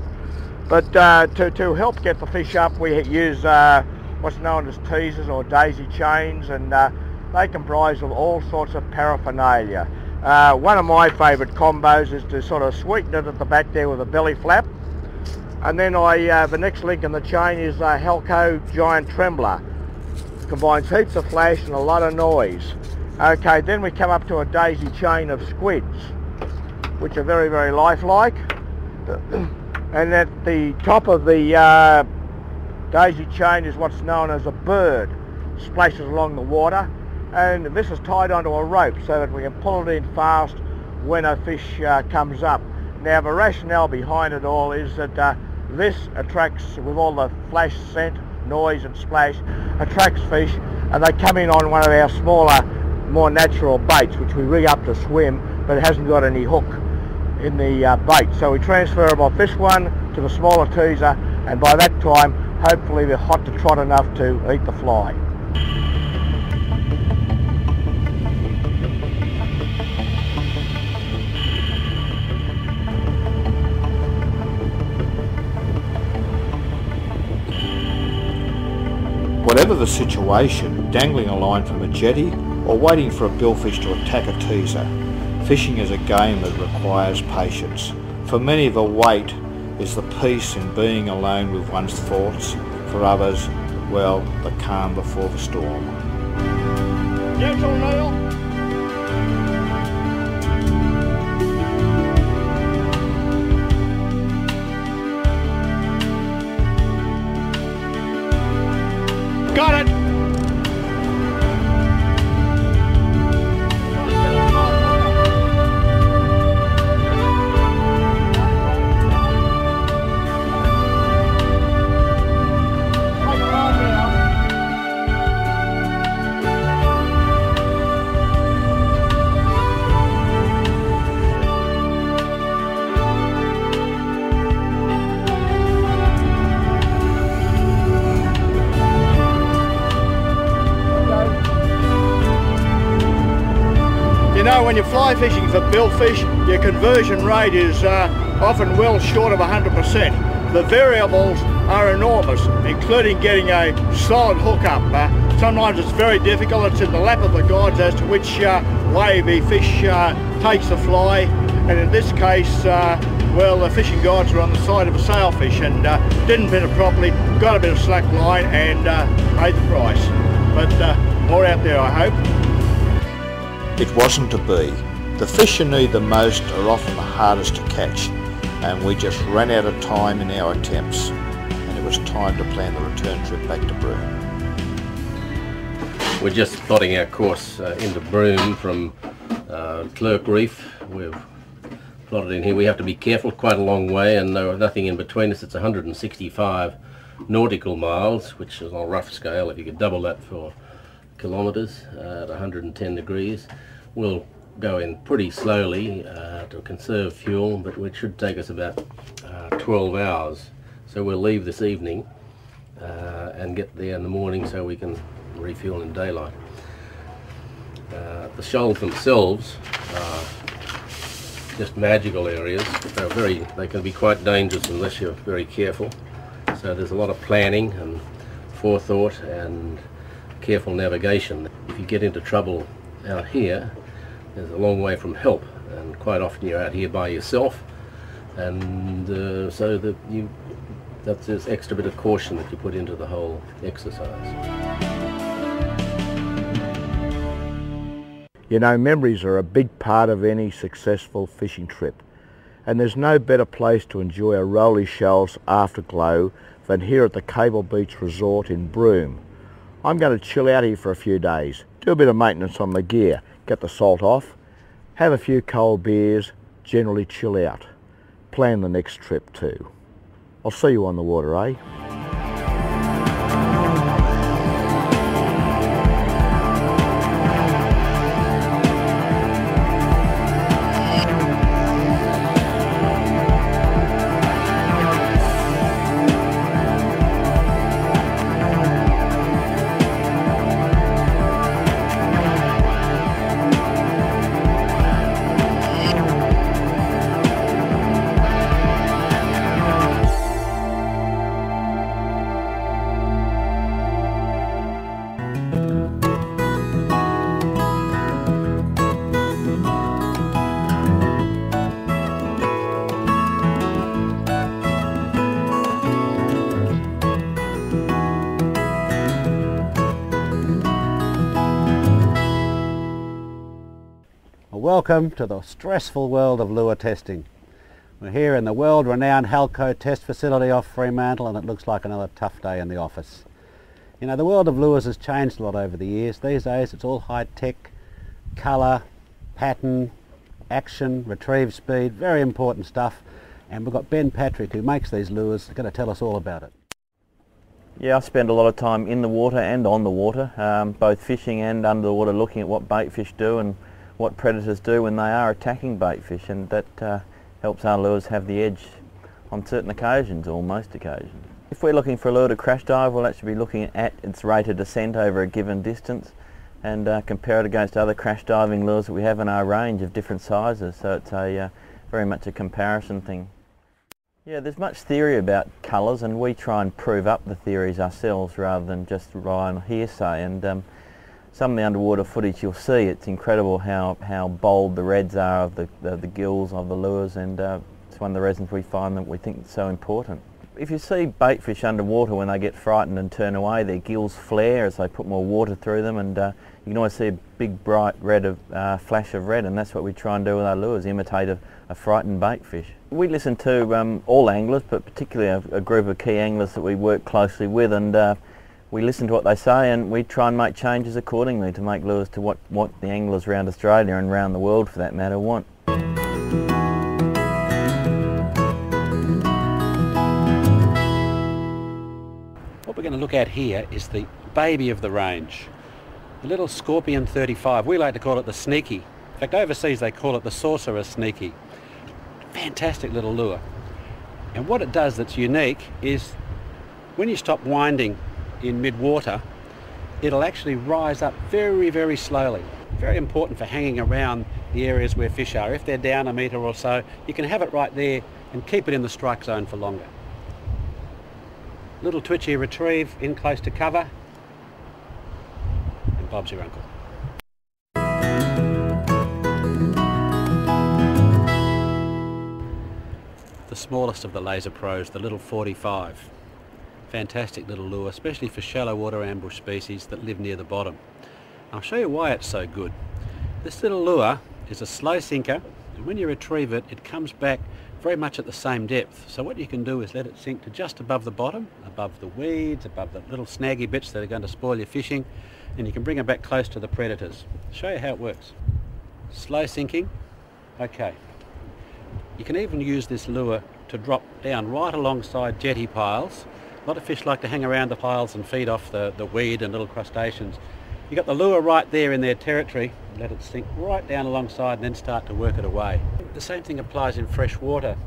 But uh, to, to help get the fish up, we use uh, what's known as teasers or daisy chains, and uh, they comprise of all sorts of paraphernalia. One of my favourite combos is to sort of sweeten it at the back there with a belly flap. And then I, uh, the next link in the chain is a Halco Giant Trembler. Combines heaps of flash and a lot of noise. Okay, then we come up to a daisy chain of squids, which are very, very lifelike. and at the top of the uh, daisy chain is what's known as a bird. Splashes along the water and this is tied onto a rope so that we can pull it in fast when a fish uh, comes up. Now the rationale behind it all is that uh, this attracts, with all the flash scent, noise and splash, attracts fish and they come in on one of our smaller, more natural baits which we rig up to swim but it hasn't got any hook in the uh, bait. So we transfer them off this one to the smaller teaser and by that time hopefully they're hot to trot enough to eat the fly. Whatever the situation, dangling a line from a jetty or waiting for a billfish to attack a teaser, fishing is a game that requires patience. For many the wait is the peace in being alone with one's thoughts. For others, well, the calm before the storm. Gentle Neil. Got it! When you're fly fishing for billfish, your conversion rate is uh, often well short of 100%. The variables are enormous, including getting a solid hookup. Uh, sometimes it's very difficult. It's in the lap of the gods as to which uh, way the fish uh, takes the fly. And in this case, uh, well, the fishing guides were on the side of a sailfish and uh, didn't pin it properly, got a bit of slack line and paid the price. But more out there, I hope. It wasn't to be. The fish you need the most are often the hardest to catch and we just ran out of time in our attempts and it was time to plan the return trip back to Broome. We're just plotting our course uh, into Broome from uh, Clerke Reef. We've plotted in here. We have to be careful, quite a long way and there's nothing in between us. It's 165 nautical miles, which is on a rough scale. If you could double that for kilometres uh, at 110 degrees. We'll go in pretty slowly uh, to conserve fuel, but it should take us about uh, 12 hours. So we'll leave this evening uh, and get there in the morning so we can refuel in daylight. Uh, the shoals themselves are just magical areas. They're very, they can be quite dangerous unless you're very careful. So there's a lot of planning and forethought and careful navigation. If you get into trouble out here, there's a long way from help and quite often you're out here by yourself and uh, so that you that's this extra bit of caution that you put into the whole exercise. You know, memories are a big part of any successful fishing trip and there's no better place to enjoy a Rowley Shoals afterglow than here at the Cable Beach Resort in Broome. I'm going to chill out here for a few days, do a bit of maintenance on my gear, get the salt off, have a few cold beers, generally chill out. Plan the next trip too. I'll see you on the water, eh? Welcome to the stressful world of lure testing. We're here in the world-renowned Halco test facility off Fremantle and it looks like another tough day in the office. You know, the world of lures has changed a lot over the years. These days it's all high-tech, colour, pattern, action, retrieve speed, very important stuff. And we've got Ben Patrick who makes these lures, going to tell us all about it. Yeah, I spend a lot of time in the water and on the water, um, both fishing and under the water, looking at what bait fish do and what predators do when they are attacking bait fish, and that uh, helps our lures have the edge on certain occasions, or most occasions. If we're looking for a lure to crash dive, we'll actually be looking at its rate of descent over a given distance and uh, compare it against other crash diving lures that we have in our range of different sizes, so it's a uh, very much a comparison thing. Yeah, there's much theory about colours and we try and prove up the theories ourselves rather than just rely on hearsay and um, some of the underwater footage you'll see, it's incredible how, how bold the reds are of the, the, the gills of the lures and uh, it's one of the reasons we find that we think it's so important. If you see bait fish underwater when they get frightened and turn away, their gills flare as they put more water through them and uh, you can always see a big bright red of, uh, flash of red and that's what we try and do with our lures, imitate a, a frightened bait fish. We listen to um, all anglers, but particularly a, a, group of key anglers that we work closely with, and uh, we listen to what they say and we try and make changes accordingly to make lures to what, what the anglers around Australia and around the world for that matter want. What we're going to look at here is the baby of the range, the little Scorpion 35. We like to call it the Sneaky. In fact, overseas they call it the Sorcerer Sneaky fantastic little lure. And what it does that's unique is when you stop winding in mid-water, it'll actually rise up very, very slowly. Very important for hanging around the areas where fish are. If they're down a metre or so, you can have it right there and keep it in the strike zone for longer. Little twitchy retrieve in close to cover, and Bob's your uncle. The smallest of the Laser Pros, the little 45. Fantastic little lure, especially for shallow water ambush species that live near the bottom. I'll show you why it's so good. This little lure is a slow sinker and when you retrieve it, it comes back very much at the same depth. So what you can do is let it sink to just above the bottom, above the weeds, above the little snaggy bits that are going to spoil your fishing, and you can bring it back close to the predators. I'll show you how it works. Slow sinking. Okay. You can even use this lure to drop down right alongside jetty piles. A lot of fish like to hang around the piles and feed off the, the weed and little crustaceans. You've got the lure right there in their territory, let it sink right down alongside and then start to work it away. The same thing applies in fresh water.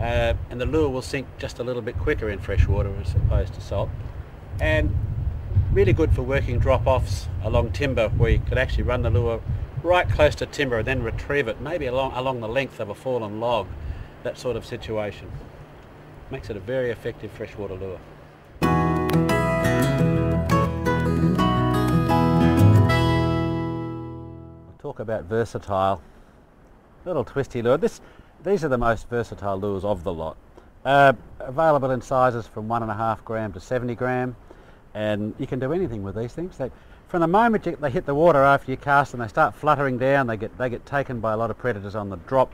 Uh, and the lure will sink just a little bit quicker in fresh water as opposed to salt. And really good for working drop-offs along timber where you could actually run the lure right close to timber and then retrieve it, maybe along, along the length of a fallen log that sort of situation. Makes it a very effective freshwater lure. Talk about versatile. Little twisty lure. This, these are the most versatile lures of the lot. Uh, available in sizes from one and a half gram to 70 gram and you can do anything with these things. They, from the moment you, they hit the water after you cast them, they start fluttering down, they get, they get taken by a lot of predators on the drop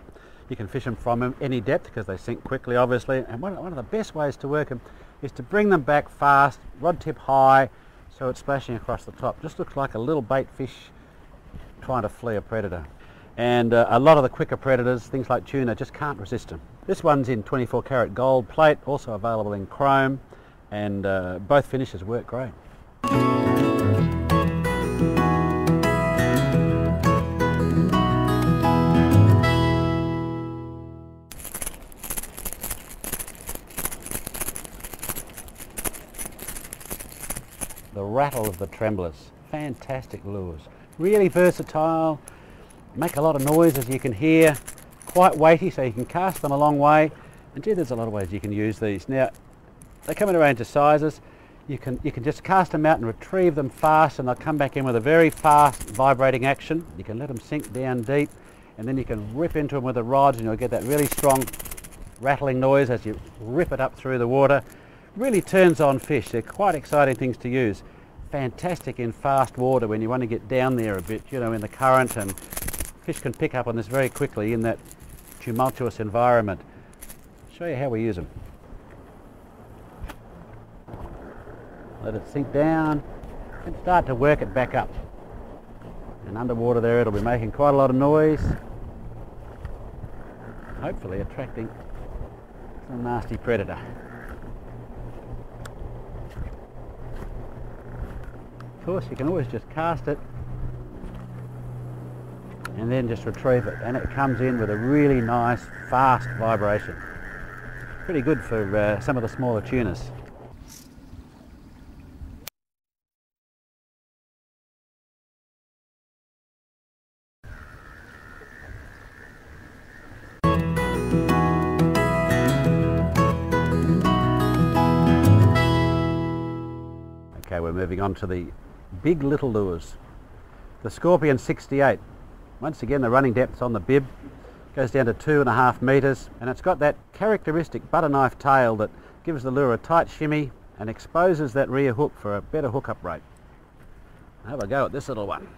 you can fish them from any depth because they sink quickly, obviously. And one, one of the best ways to work them is to bring them back fast, rod tip high, so it's splashing across the top. Just looks like a little bait fish trying to flee a predator. And uh, a lot of the quicker predators, things like tuna, just can't resist them. This one's in 24 karat gold plate, also available in chrome, and uh, both finishes work great. Rattle of the tremblers. Fantastic lures. Really versatile, make a lot of noise as you can hear, quite weighty so you can cast them a long way. And gee, there's a lot of ways you can use these. Now, they come in a range of sizes. You can, you can just cast them out and retrieve them fast and they'll come back in with a very fast vibrating action. You can let them sink down deep and then you can rip into them with the rods and you'll get that really strong rattling noise as you rip it up through the water. Really turns on fish. They're quite exciting things to use fantastic in fast water when you want to get down there a bit, you know, in the current and fish can pick up on this very quickly in that tumultuous environment. show you how we use them. Let it sink down and start to work it back up. And underwater there it'll be making quite a lot of noise. Hopefully attracting some nasty predator. Of course you can always just cast it and then just retrieve it and it comes in with a really nice fast vibration. Pretty good for uh, some of the smaller tunas Okay, we're moving on to the big little lures. The Scorpion 68. Once again, the running depth on the bib goes down to two and a half metres and it's got that characteristic butter knife tail that gives the lure a tight shimmy and exposes that rear hook for a better hookup rate. Have a go at this little one.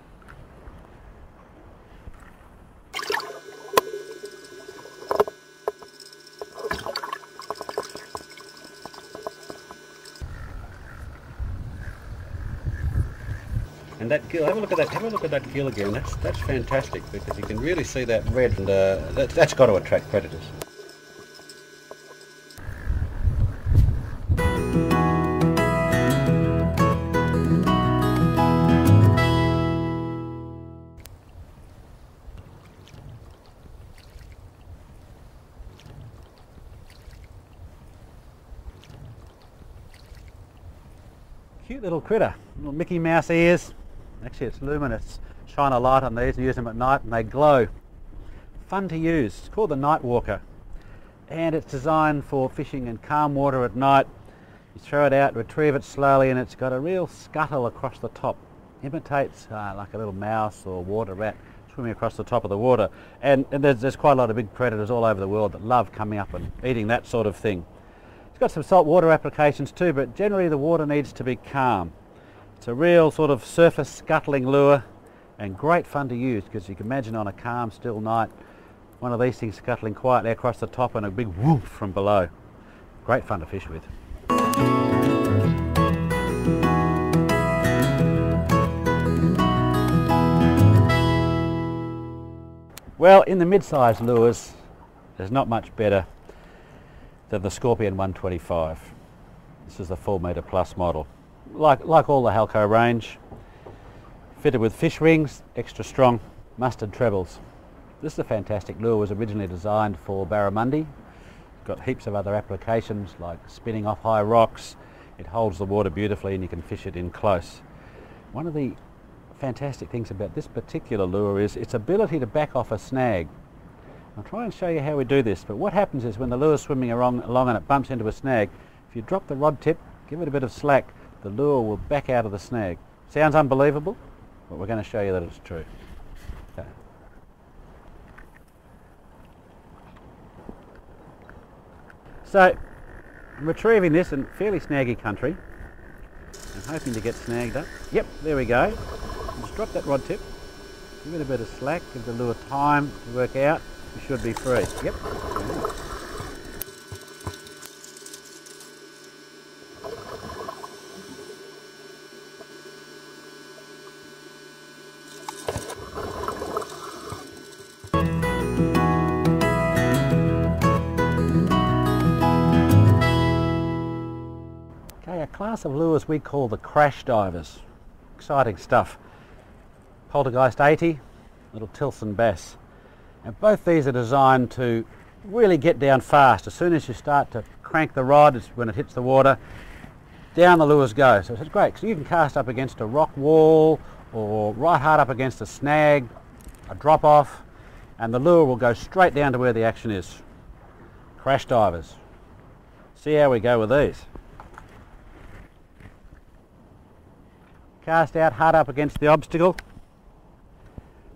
And that gill, have a look at that, have a look at that gill again. That's that's fantastic because you can really see that red and uh, that, that's got to attract predators. Cute little critter, little Mickey Mouse ears. Actually it's luminous. Shine a light on these and use them at night and they glow. Fun to use. It's called the Night Walker. And it's designed for fishing in calm water at night. You throw it out, retrieve it slowly and it's got a real scuttle across the top. Imitates uh, like a little mouse or water rat swimming across the top of the water. And, and there's, there's quite a lot of big predators all over the world that love coming up and eating that sort of thing. It's got some saltwater applications too, but generally the water needs to be calm. It's a real sort of surface scuttling lure and great fun to use because you can imagine on a calm, still night, one of these things scuttling quietly across the top and a big whoop from below. Great fun to fish with. Well, in the mid-sized lures, there's not much better than the Scorpion 125. This is the 4 metre plus model. Like, like all the Halco range, fitted with fish rings, extra strong Mustad trebles. This is a fantastic lure, was originally designed for barramundi. Got heaps of other applications like spinning off high rocks. It holds the water beautifully and you can fish it in close. One of the fantastic things about this particular lure is its ability to back off a snag. I'll try and show you how we do this, but what happens is when the lure's swimming along, along and it bumps into a snag, if you drop the rod tip, give it a bit of slack, the lure will back out of the snag. Sounds unbelievable, but we're going to show you that it's true. Okay. So, I'm retrieving this in fairly snaggy country. I'm hoping to get snagged up. Yep, there we go. Just drop that rod tip. Give it a bit of slack, give the lure time to work out. You should be free. Yep. Class of lures we call the crash divers. Exciting stuff. Poltergeist 80, little Tilsan bass. And both these are designed to really get down fast. As soon as you start to crank the rod, it's when it hits the water, down the lures go. So it's great. So you can cast up against a rock wall or right hard up against a snag, a drop off, and the lure will go straight down to where the action is. Crash divers. See how we go with these. Cast out hard up against the obstacle.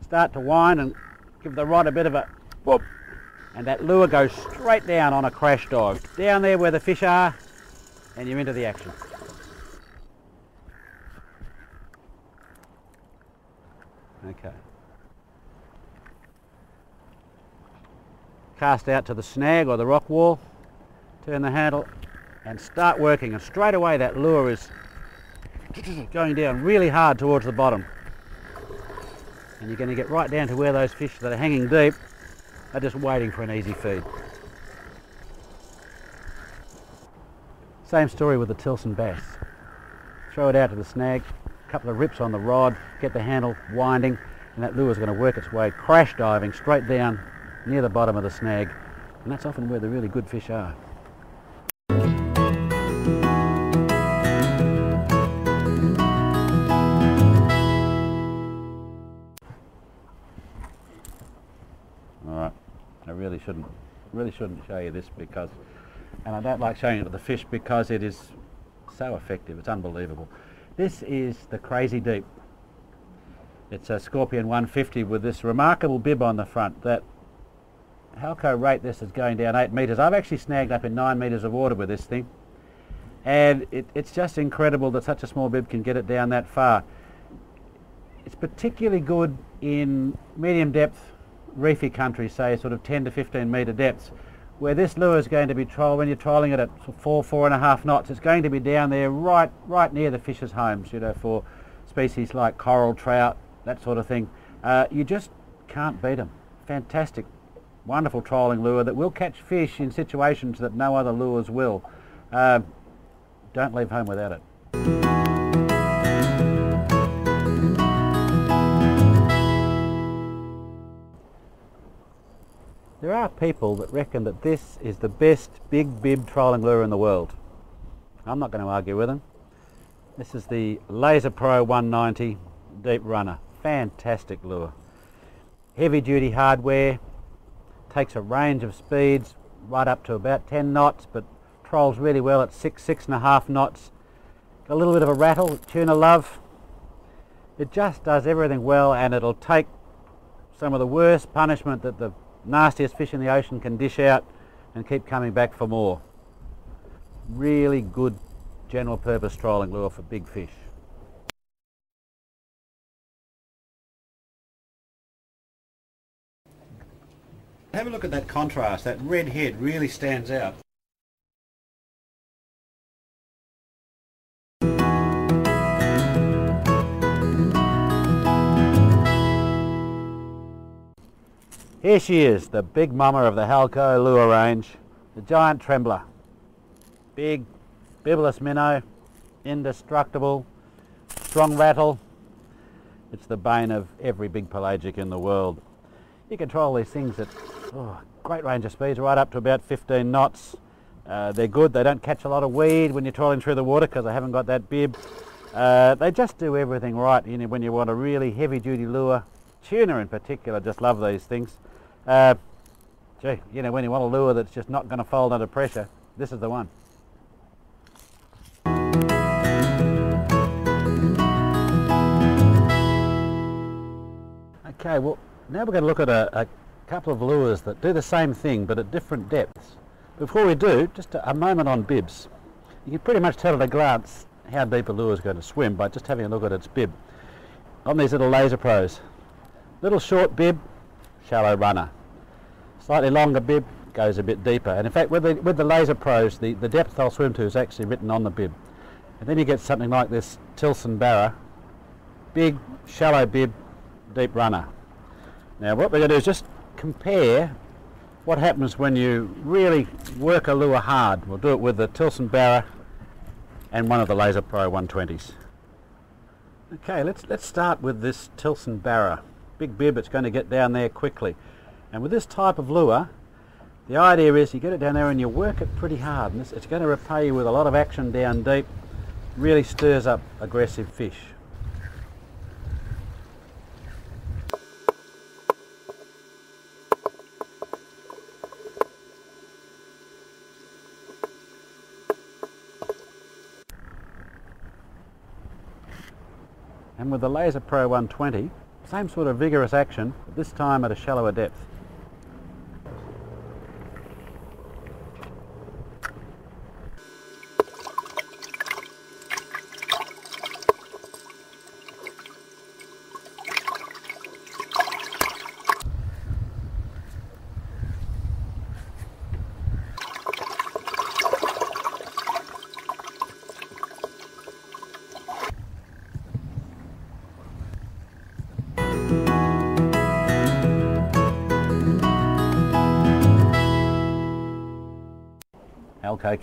Start to wind and give the rod a bit of a whoop. And that lure goes straight down on a crash dive. Down there where the fish are and you're into the action. Okay. cast out to the snag or the rock wall, turn the handle and start working and straight away that lure is going down really hard towards the bottom and you're going to get right down to where those fish that are hanging deep are just waiting for an easy feed. Same story with the Tilsan bass. Throw it out to the snag, a couple of rips on the rod, get the handle winding and that lure is going to work its way crash diving straight down near the bottom of the snag and that's often where the really good fish are. Really shouldn't really shouldn't show you this because and I don't like showing it to the fish because it is so effective, it's unbelievable. This is the Crazy Deep. It's a Scorpion 150 with this remarkable bib on the front that Halco rate this as going down 8 metres. I've actually snagged up in 9 metres of water with this thing and it, it's just incredible that such a small bib can get it down that far. It's particularly good in medium depth reefy country, say sort of 10 to 15 metre depths, where this lure is going to be trial when you're trialling it at four, four and a half knots, it's going to be down there right, right near the fish's homes, you know, for species like coral, trout, that sort of thing. Uh, you just can't beat them. Fantastic, wonderful trolling lure that will catch fish in situations that no other lures will. Uh, don't leave home without it. There are people that reckon that this is the best big bib trolling lure in the world. I'm not going to argue with them. This is the Laser Pro 190 Deep Runner. Fantastic lure. Heavy duty hardware, takes a range of speeds right up to about 10 knots but trolls really well at six, six and a half knots. Got a little bit of a rattle, tuna love. It just does everything well and it'll take some of the worst punishment that the nastiest fish in the ocean can dish out and keep coming back for more. Really good general purpose trolling lure for big fish. Have a look at that contrast, that red head really stands out. Here she is, the big mama of the Halco lure range, the giant trembler. Big, bibless minnow, indestructible, strong rattle. It's the bane of every big pelagic in the world. You can control these things at oh, great range of speeds, right up to about 15 knots. Uh, they're good, they don't catch a lot of weed when you're trolling through the water because they haven't got that bib. Uh, they just do everything right you know, when you want a really heavy duty lure. Tuna in particular just love these things. Uh, gee, you know, when you want a lure that's just not going to fold under pressure, this is the one. Okay, well, now we're going to look at a, a couple of lures that do the same thing but at different depths. Before we do, just a, a moment on bibs. You can pretty much tell at a glance how deep a lure is going to swim by just having a look at its bib. On these little laser pros, little short bib, shallow runner. Slightly longer bib goes a bit deeper. And in fact, with the, with the Laser Pros, the, the depth they'll swim to is actually written on the bib. And then you get something like this Tilsan Barra, big, shallow bib, deep runner. Now what we're going to do is just compare what happens when you really work a lure hard. We'll do it with the Tilsan Barra and one of the Laser Pro 120s. Okay, let's, let's start with this Tilsan Barra. Big bib, it's going to get down there quickly. And with this type of lure, the idea is you get it down there and you work it pretty hard. And it's going to repay you with a lot of action down deep. Really stirs up aggressive fish. And with the Laser Pro 120, same sort of vigorous action, but this time at a shallower depth.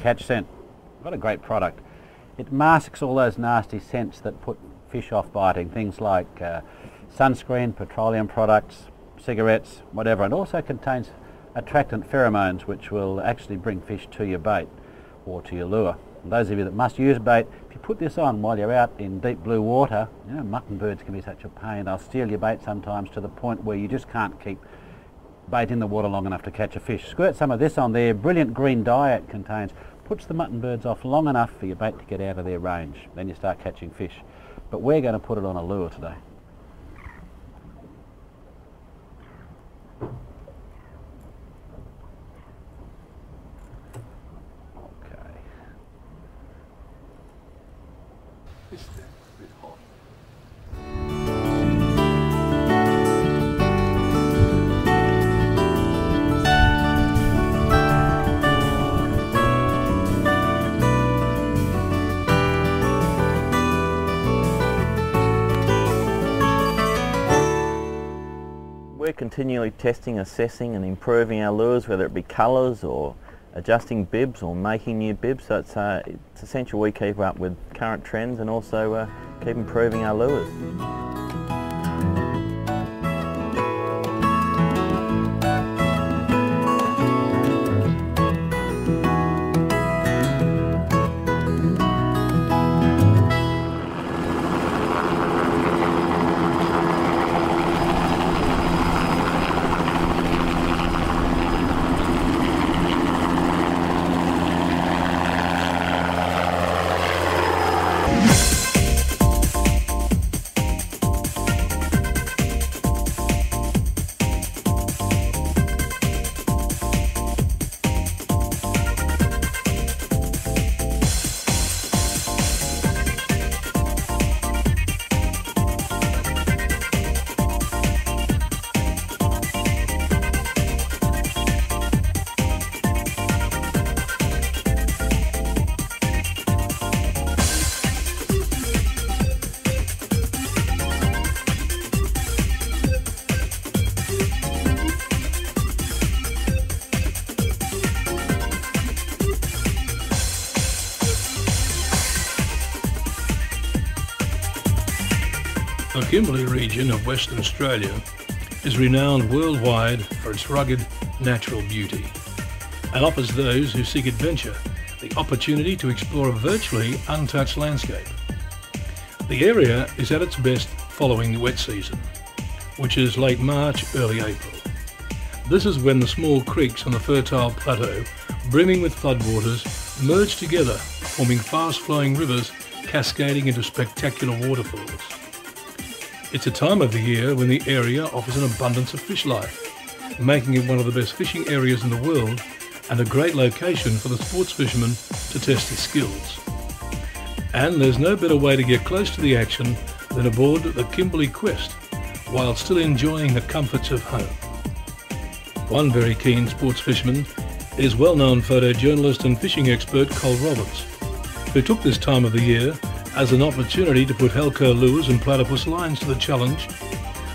Catch Scent. What a great product. It masks all those nasty scents that put fish off biting, things like uh, sunscreen, petroleum products, cigarettes, whatever. It also contains attractant pheromones which will actually bring fish to your bait or to your lure. And those of you that must use bait, if you put this on while you're out in deep blue water, you know, mutton birds can be such a pain. They'll steal your bait sometimes to the point where you just can't keep bait in the water long enough to catch a fish. Squirt some of this on there. Brilliant green dye it contains. Puts the mutton birds off long enough for your bait to get out of their range. Then you start catching fish. But we're going to put it on a lure today. Continually testing, assessing and improving our lures, whether it be colours or adjusting bibs or making new bibs. So it's, uh, it's essential we keep up with current trends and also uh, keep improving our lures. Region of Western Australia is renowned worldwide for its rugged natural beauty and offers those who seek adventure the opportunity to explore a virtually untouched landscape. The area is at its best following the wet season, which is late March, early April. This is when the small creeks on the fertile plateau, brimming with floodwaters, merge together, forming fast-flowing rivers cascading into spectacular waterfalls. It's a time of the year when the area offers an abundance of fish life, making it one of the best fishing areas in the world and a great location for the sports fisherman to test his skills. And there's no better way to get close to the action than aboard the Kimberley Quest while still enjoying the comforts of home. One very keen sports fisherman is well-known photojournalist and fishing expert Cole Roberts, who took this time of the year as an opportunity to put Halco lures and platypus lines to the challenge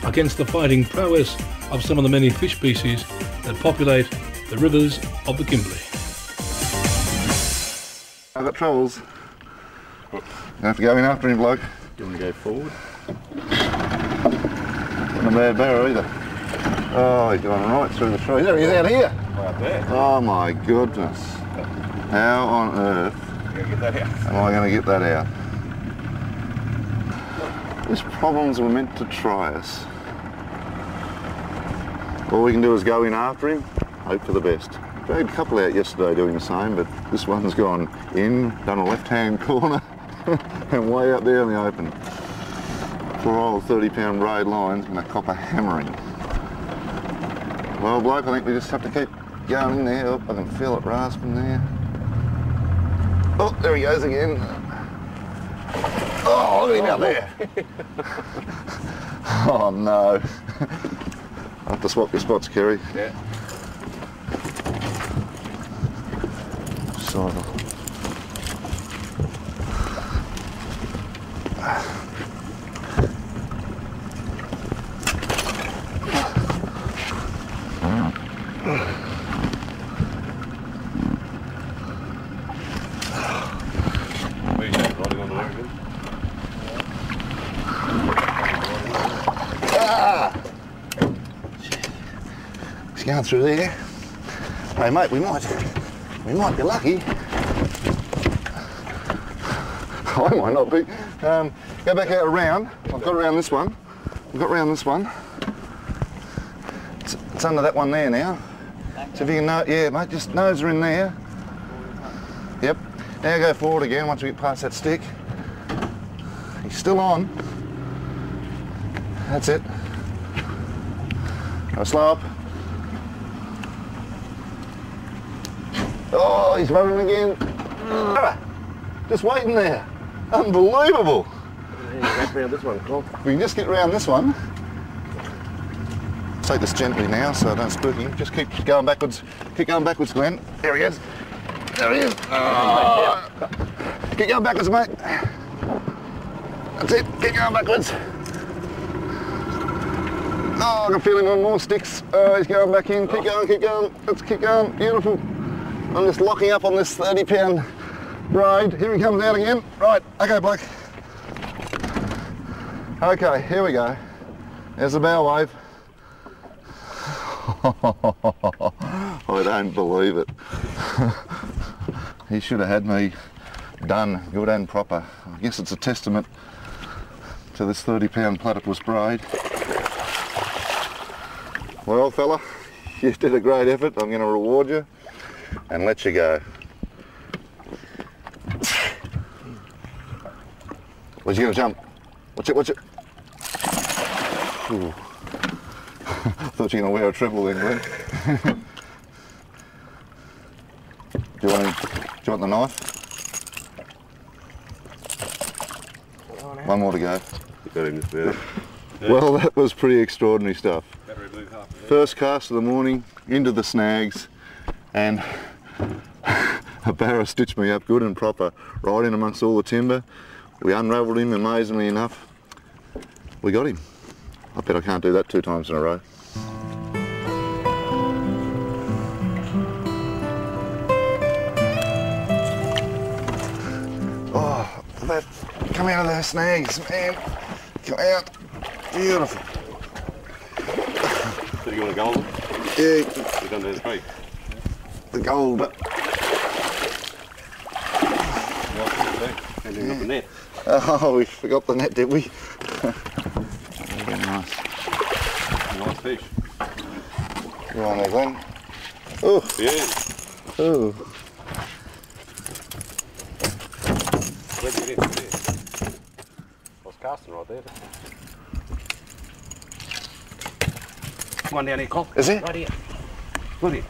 against the fighting prowess of some of the many fish species that populate the rivers of the Kimberley. I've got troubles. You have to go in after him, bloke. Do you want to go forward? Not a bad barra either. Oh, he's going right through the tree. There he is out here. Right there. Oh my goodness. How on earth Get that out. am I going to get that out? These problems were meant to try us. All we can do is go in after him, hope for the best. Had a couple out yesterday doing the same, but this one's gone in, done a left-hand corner, and way out there in the open. Poor old 30-pound braid lines and a copper hammering. Well, bloke, I think we just have to keep going in there. Oh, I can feel it rasping there. Oh, there he goes again. Oh, look at him there. oh, no. I have to swap your spots, Kerry. Yeah. Sort of. Sidle. Wait, going through there. Hey mate, we might, we might be lucky. I might not be. Um, go back out around. I've got around this one. I've got around this one. It's, it's under that one there now. So if you can know, yeah mate, just nose are in there. Yep. Now go forward again once we get past that stick. He's still on. That's it. Go slow up. Oh, he's running again. Just waiting there. Unbelievable. Back round this one, Paul. We can just get round this one. Take this gently now so I don't spook him. Just keep going backwards. Keep going backwards, Glenn. There he is. There he is. Oh. Keep going backwards, mate. That's it. Keep going backwards. Oh, I can feel him on more sticks. Oh, he's going back in. Keep going, keep going. Let's keep going. Beautiful. I'm just locking up on this 30 pound braid. Here he comes out again. Right, okay, bloke. Okay, here we go. There's the bow wave. I don't believe it. he should have had me done good and proper. I guess it's a testament to this 30 pound platypus braid. Well fella, you did a great effort. I'm going to reward you and let you go. Was you going to jump? Watch it, watch it. Ooh. Thought you were going to wear a triple then, Glenn. do, you want, do you want the knife? One more to go. Well, that was pretty extraordinary stuff. First cast of the morning, into the snags, and a barra stitched me up good and proper, right in amongst all the timber. We unravelled him amazingly enough. We got him. I bet I can't do that two times in a row. Oh, that, come out of those snags, man. Come out. Beautiful. So you want a golden? Yeah, You're going to the gold. And then up the net. Oh, we forgot the net, did we? Very nice. Nice fish. You on there, Glenn? Oh, Yeah. oh. Where'd you get it? There. I was casting right there. Come on down here, Cole. Is it? Right here. Right here.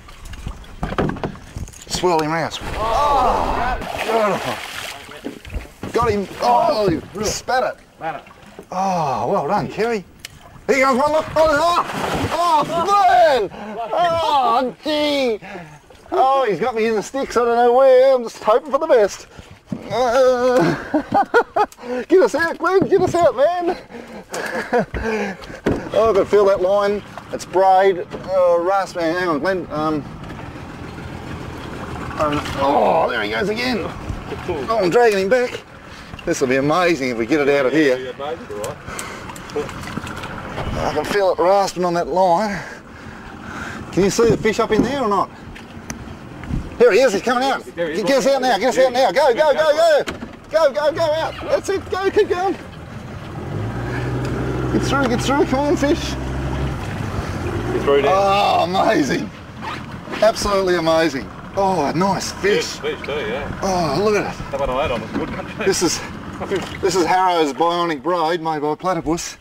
Swirl him round. Oh, beautiful. Got him. Oh, he spat it. Oh, well done, Kerry. Here goes one, look. Oh, oh, oh! Oh, gee. Oh, he's got me in the sticks. I don't know where. I'm just hoping for the best. Uh, get us out, Glenn. Get us out, man. oh, I can feel that line. It's braid. Oh, rasp, man. Hang on, Glenn. Um, oh, there he goes again. Oh, I'm dragging him back. This will be amazing if we get it out of here. I can feel it rasping on that line. Can you see the fish up in there or not? Here he is, he's coming out. Get, get us out now, get us out now. Go, go, go, go. Go, go, go out. That's it, go, keep going. Get through, get through, come on fish. You're through down. Oh, amazing. Absolutely amazing. Oh, a nice fish. Fish too, yeah. Oh, look at it. How about a lad on this good country? This is this is Harrow's bionic braid made by platypus.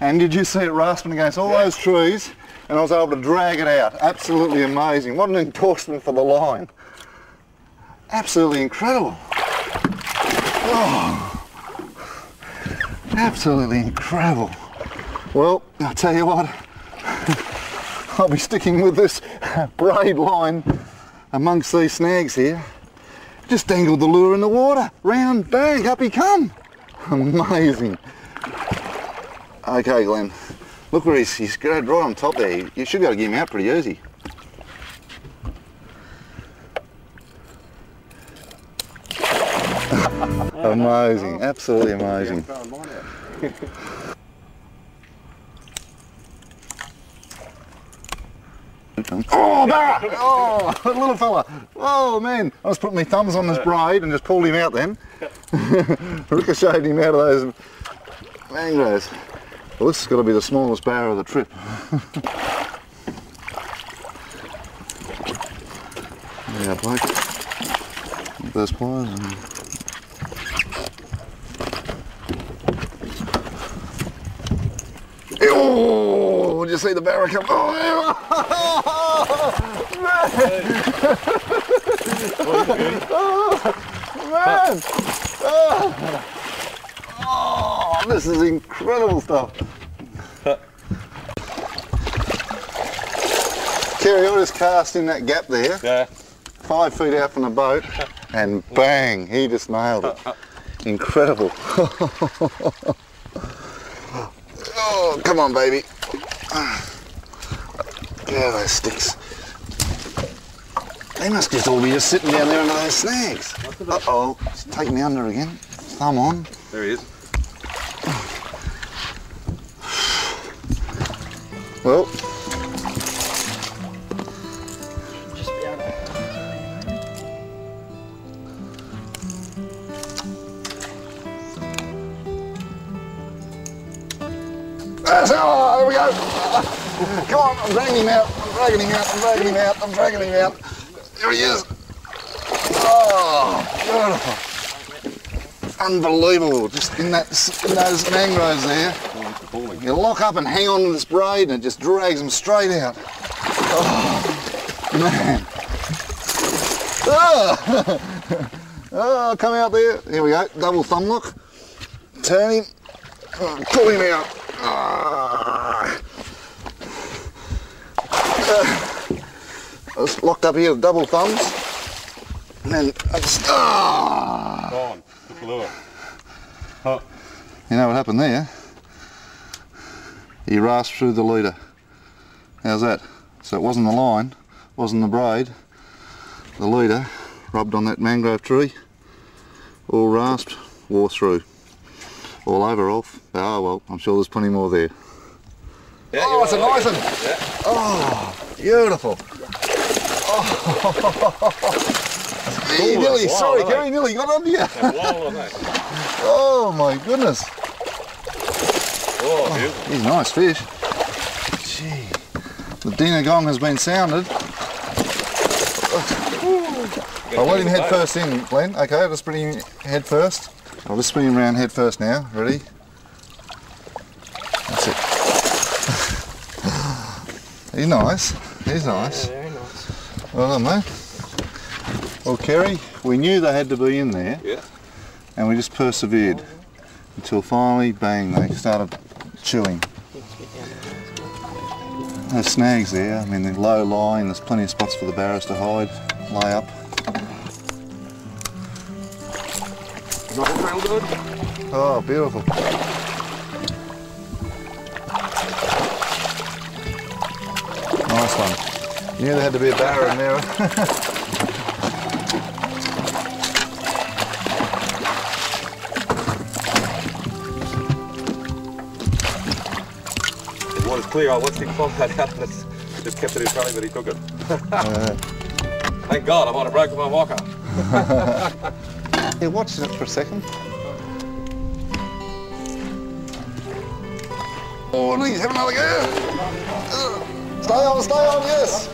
And did you see it rasping against all those trees? And I was able to drag it out. Absolutely amazing. What an endorsement for the line. Absolutely incredible. Oh, absolutely incredible. Well, I'll tell you what, I'll be sticking with this braid line amongst these snags here. Just dangled the lure in the water. Round, bang, up he come. Amazing. Okay, Glenn. Look where he's, he's grabbed right on top there. You should be able to get him out pretty easy. amazing, absolutely amazing. Oh, barra! Oh, that little fella. Oh, man. I was putting my thumbs on this braid and just pulled him out then. Ricocheted him out of those mangroves. Well, this has got to be the smallest barra of the trip. yeah, Blake. Those pliers Oh, did you see the barra come? Oh, man! Oh, oh, this is incredible stuff. Kerry, I just cast in that gap there, Yeah. five feet out from the boat, and bang, he just nailed it. Incredible. Oh, come on, baby. Get out of those sticks. They must just all be just sitting down there under those snags. Uh-oh, it's taking me under again. Thumb on. There he is. Well, There we go. Come on, I'm dragging him out. I'm dragging him out. I'm dragging him out. I'm dragging him out. There he is. Oh, beautiful. Unbelievable. Just in that, in those mangroves there. You lock up and hang on to this braid and it just drags them straight out. Oh, man. Oh, oh come out there. Here we go. Double thumb lock. Turn him. Oh, pull him out. Uh, I was locked up here with double thumbs. And then I just, ah. Gone. The lure. Oh. You know what happened there? He rasped through the leader. How's that? So it wasn't the line, wasn't the braid. The leader rubbed on that mangrove tree, all rasped, wore through. All over, Rolf. Ah, well, I'm sure there's plenty more there. Yeah, Oh, it's a nice one. Yeah. Oh, beautiful. Oh, he Ooh, nearly, that's sorry, Gary, nearly got onto you. That's. Oh my goodness. Oh, beautiful. He's a nice fish. Gee. The dinner gong has been sounded. I'll let him head first in, Glenn. Okay, let's bring him head first. I'll just spin him around head first now. Ready? That's it. He's nice. He's nice. very nice. Well done, mate. Well, Kerry, we knew they had to be in there, Yeah. and we just persevered until finally, bang, they started chewing. There's snags there. I mean, they're low lying. There's plenty of spots for the barras to hide, lay up. Not real good. Oh, beautiful. Nice one. Knew there had to be a barra in there. The water's clear. I watched him fall that out and it's just kept it in front of him, but he took it. Uh, Thank God, I might have broken my walker. yeah, watch it for a second. Oh, please have another go. Stay on, stay on, yes.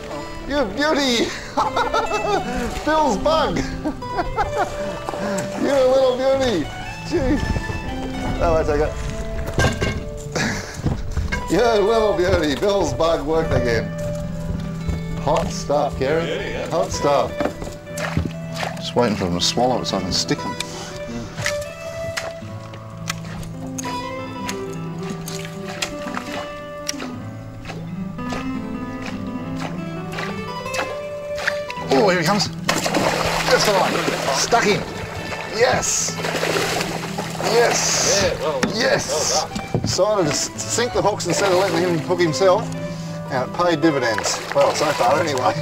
You beauty. Bill's bug. you little beauty. Gee. Oh, that's okay. you little beauty. Bill's bug worked again. Hot stuff, Gary. Hot stuff. Just waiting for him to swallow it so I can stick him. Stuck him. Yes. Yes. Yeah, well, yes. well Decided to sink the hooks instead of letting him hook himself. And it paid dividends. Well, so far anyway.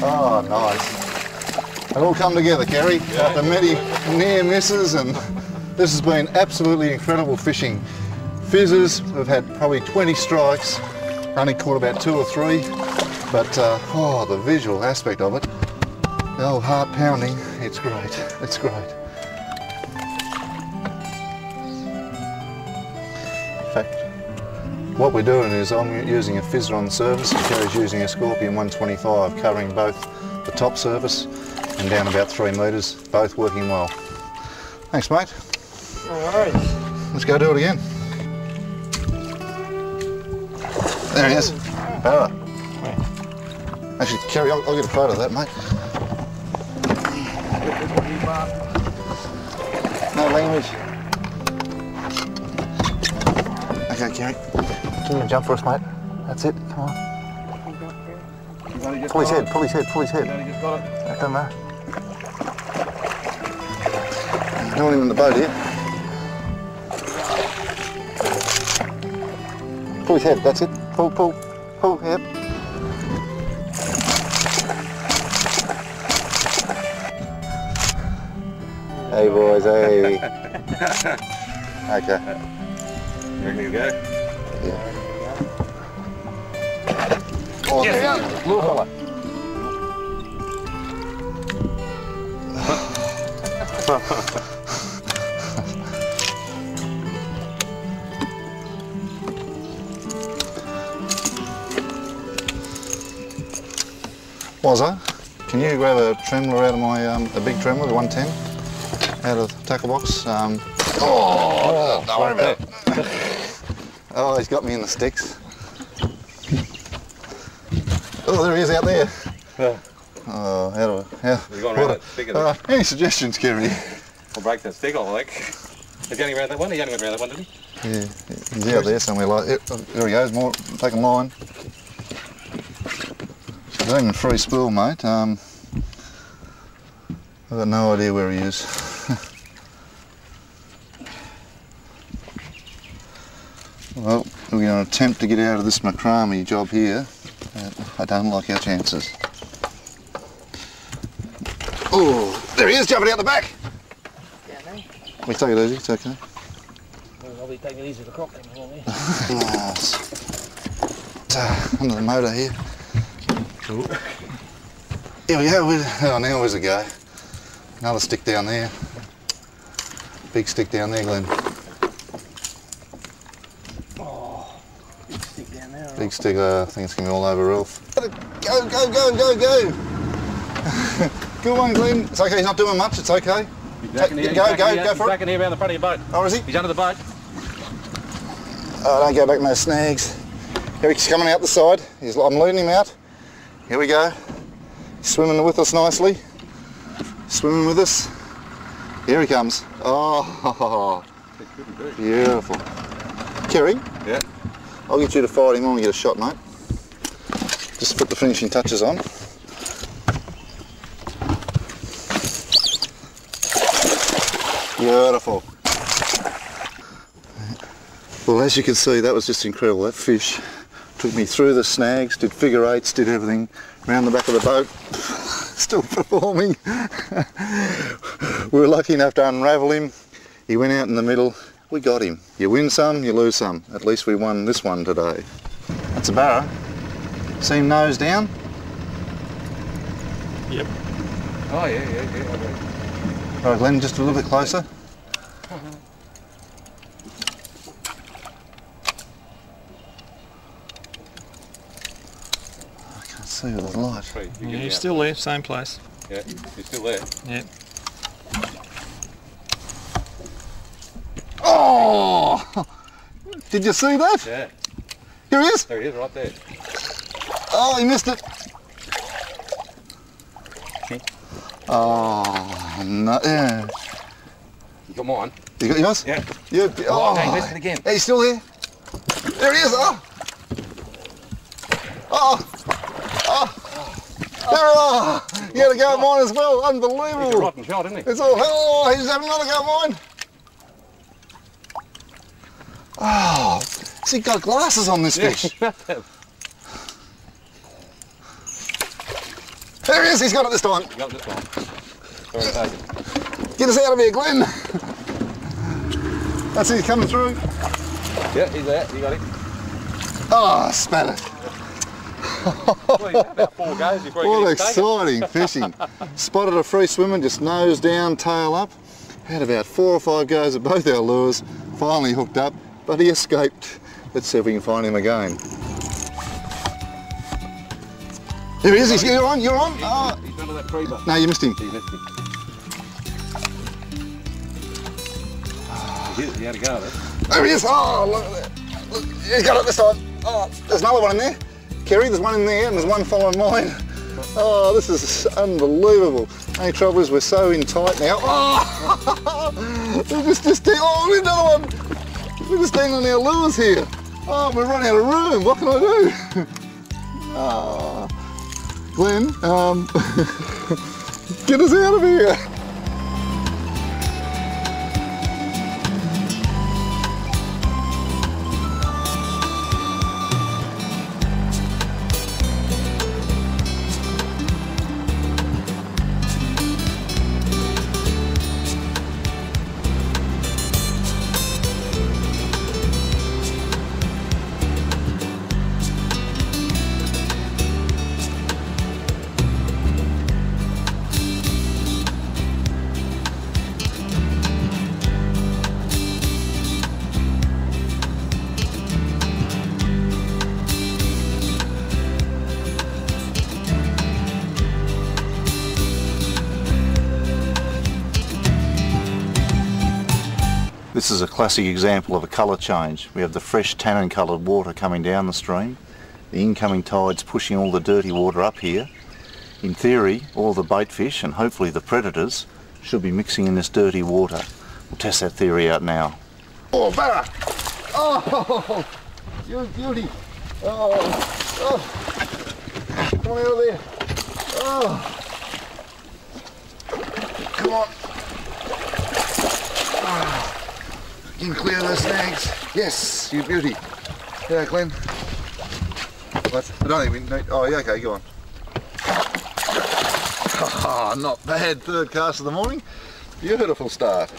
oh, nice. It all come together, Kerry. After many near misses and this has been absolutely incredible fishing. Fizzers have had probably 20 strikes Only caught about two or three, but uh, oh, the visual aspect of it, old heart pounding, it's great, it's great. In fact, what we're doing is I'm using a Fizron service and Kerry's using a Scorpion 125 covering both the top surface and down about three metres, both working well. Thanks mate. Alright. Let's go do it again. There he is. Barra. Actually, Kerry, I'll, I'll get a photo of that, mate. No language. Okay, Kerry. Do you jump for us, mate? That's it. Come on. Pull his head, pull his head, pull his head. That doesn't matter. No one in the boat here. Pull his head, that's it. Pull, pull, pull, yep. Hey boys, hey. okay. You reckon he'll go? Yeah. Oh, there you go. Little fella. Wazza, can you grab a trembler out of my, um, a big trembler, the 110, out of the tackle box? Um, oh, don't worry about it. Oh, he's got me in the sticks. Oh, there he is out there. Oh, how do I, how, You're going around what that stick, uh, Any suggestions, Kerry? We'll break that stick I think. Is he only around that one? He only went around that one, didn't he? Yeah, he's out there somewhere like, oh, there he goes, more, taking line. He's aiming free spool, mate. Um, I've got no idea where he is. well, we're going to attempt to get out of this macrame job here. Uh, I don't like our chances. Oh, there he is, jumping out the back. We take it easy, it's okay. Well, I'll be taking it easy to croc them for me. Nice. Uh, under the motor here. Cool. Here we go. Oh, now where's it go? Another stick down there. Big stick down there, Glenn. big Stick down there. Big stick. Uh, I think it's going to be all over Ralph. Go, go, go, go, go. Good one, Glenn. It's okay. He's not doing much. It's okay. He's back in here, go, he's back go, in here, go he's for it. back in here around the front of your boat. Oh, is he? He's under the boat. Oh, don't go back in those snags. Here he's coming out the side. He's, I'm leading him out. Here we go. He's swimming with us nicely. Swimming with us. Here he comes. Oh, beautiful. Kerry, Yeah. I'll get you to fire him on and get a shot, mate. Just put the finishing touches on. Beautiful. Well, as you can see, that was just incredible. That fish took me through the snags, did figure eights, did everything around the back of the boat. Still performing. we were lucky enough to unravel him. He went out in the middle. We got him. You win some, you lose some. At least we won this one today. That's a barra. See him nose down? Yep. Oh, yeah, yeah, yeah. Okay. Right, Glenn, just a little bit closer. I can't see with the light. Sweet. You Yeah, get he's still there, same place. Yeah, he's still there. Yeah. Oh! Did you see that? Yeah. Here he is. There he is, right there. Oh, he missed it. Oh, no. Yeah. You got mine? You got yours? Yeah. You, Oh, oh, no, he missed it again. Hey, he's still there. There he is. Oh. Oh. There, oh. You had a go at mine as well. Unbelievable. He's a rotten shot, isn't he? It's all, oh, he's having another go at mine. Oh, has he got glasses on this fish? he. There he is, he's got it this time. You got this. Sorry, take. Get us out of here, Glenn. That's it, he's coming through. Yeah, he's there. You got it. Oh, spat it. well, you about four goes before you What exciting fishing. Spotted a free swimmer, just nose down, tail up. Had about four or five goes at both our lures. Finally hooked up, but he escaped. Let's see if we can find him again. Here he is, he's, you're on, you're on. Oh. He's under that tree, but oh. No, you missed him. he missed him. He had a go at it. There he is. Oh, look at that. Look, he's got it this time. Oh, there's another one in there. Kerry, there's one in there and there's one following mine. Oh, this is unbelievable. Only trouble is we're so in tight now. Oh, we're just, just, oh, another one. We're just dangling our lures here. Oh, we're running out of room. What can I do? Oh, Glenn, um, get us out of here. Classic example of a colour change. We have the fresh tannin coloured water coming down the stream, the incoming tides pushing all the dirty water up here. In theory, all the bait fish and hopefully the predators should be mixing in this dirty water. We'll test that theory out now. Oh, Barra! Oh, you beauty! Oh, oh. Come there! Oh. Come on! Ah. You can clear those snags. Yes, you beauty. Yeah, Glenn. What? I don't even need. Oh, yeah, okay, go on. Ah, not bad. Third cast of the morning. Beautiful start.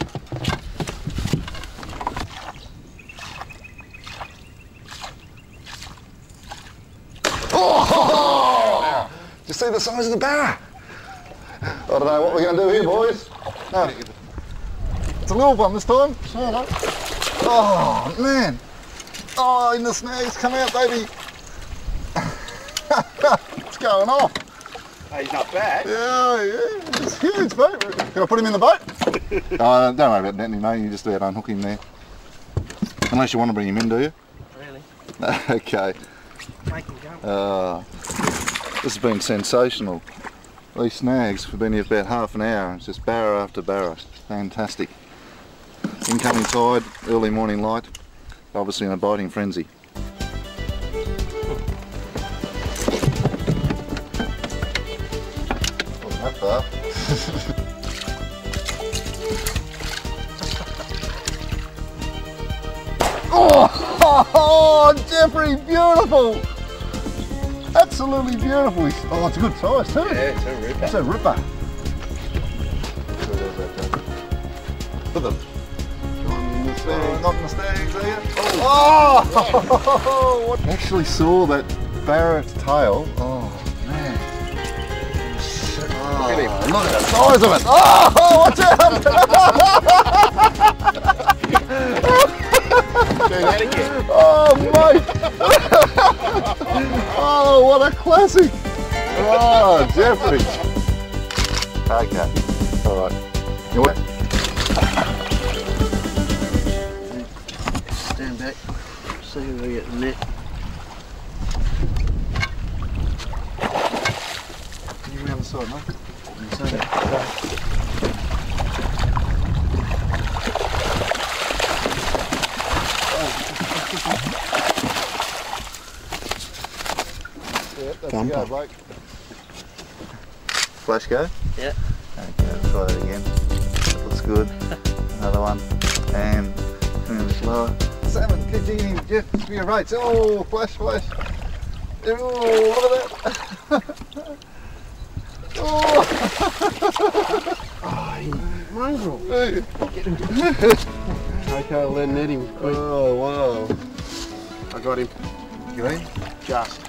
Oh! Did you see the size of the barra? I don't know what we're going to do here, boys. No. It's a little one this time. Oh, man. Oh, in the snags. Come out, baby. What's going on? Hey, he's not bad. Yeah, yeah. It's huge, mate. Can I put him in the boat? oh, don't worry about that, him, mate. You just about unhook him there. Unless you want to bring him in, do you? Really? okay. Make him jump. Uh, this has been sensational. These snags have been here for about half an hour. It's just barra after barra. Fantastic. Incoming tide, early morning light. Obviously in a biting frenzy. Wasn't that far. oh, oh, Jeffrey, beautiful! Absolutely beautiful. Oh, it's a good size too. Yeah, it's a ripper. It's a ripper. Look at them. Oh, not in the snags, are you? Oh! what? Actually saw that barra's tail. Oh, man. Oh, Look at him. Look at the size of it. Oh, watch out! Do that again. oh, mate. oh, what a classic. Oh, Jeffrey. Okay. All right. You? Stand See if we get the net. You around the side, mate. Yeah, that's Come a go, on. bloke. Flash go? Yeah. Okay, try that again. That looks good. Another one. And finish lower. Salmon, in, Jeff. For your rates. Oh, flash, flash. Oh, look at that. oh. Mongrel. Hey. Okay, I'll then net him. Quick. Oh, wow. I got him. Green? Just.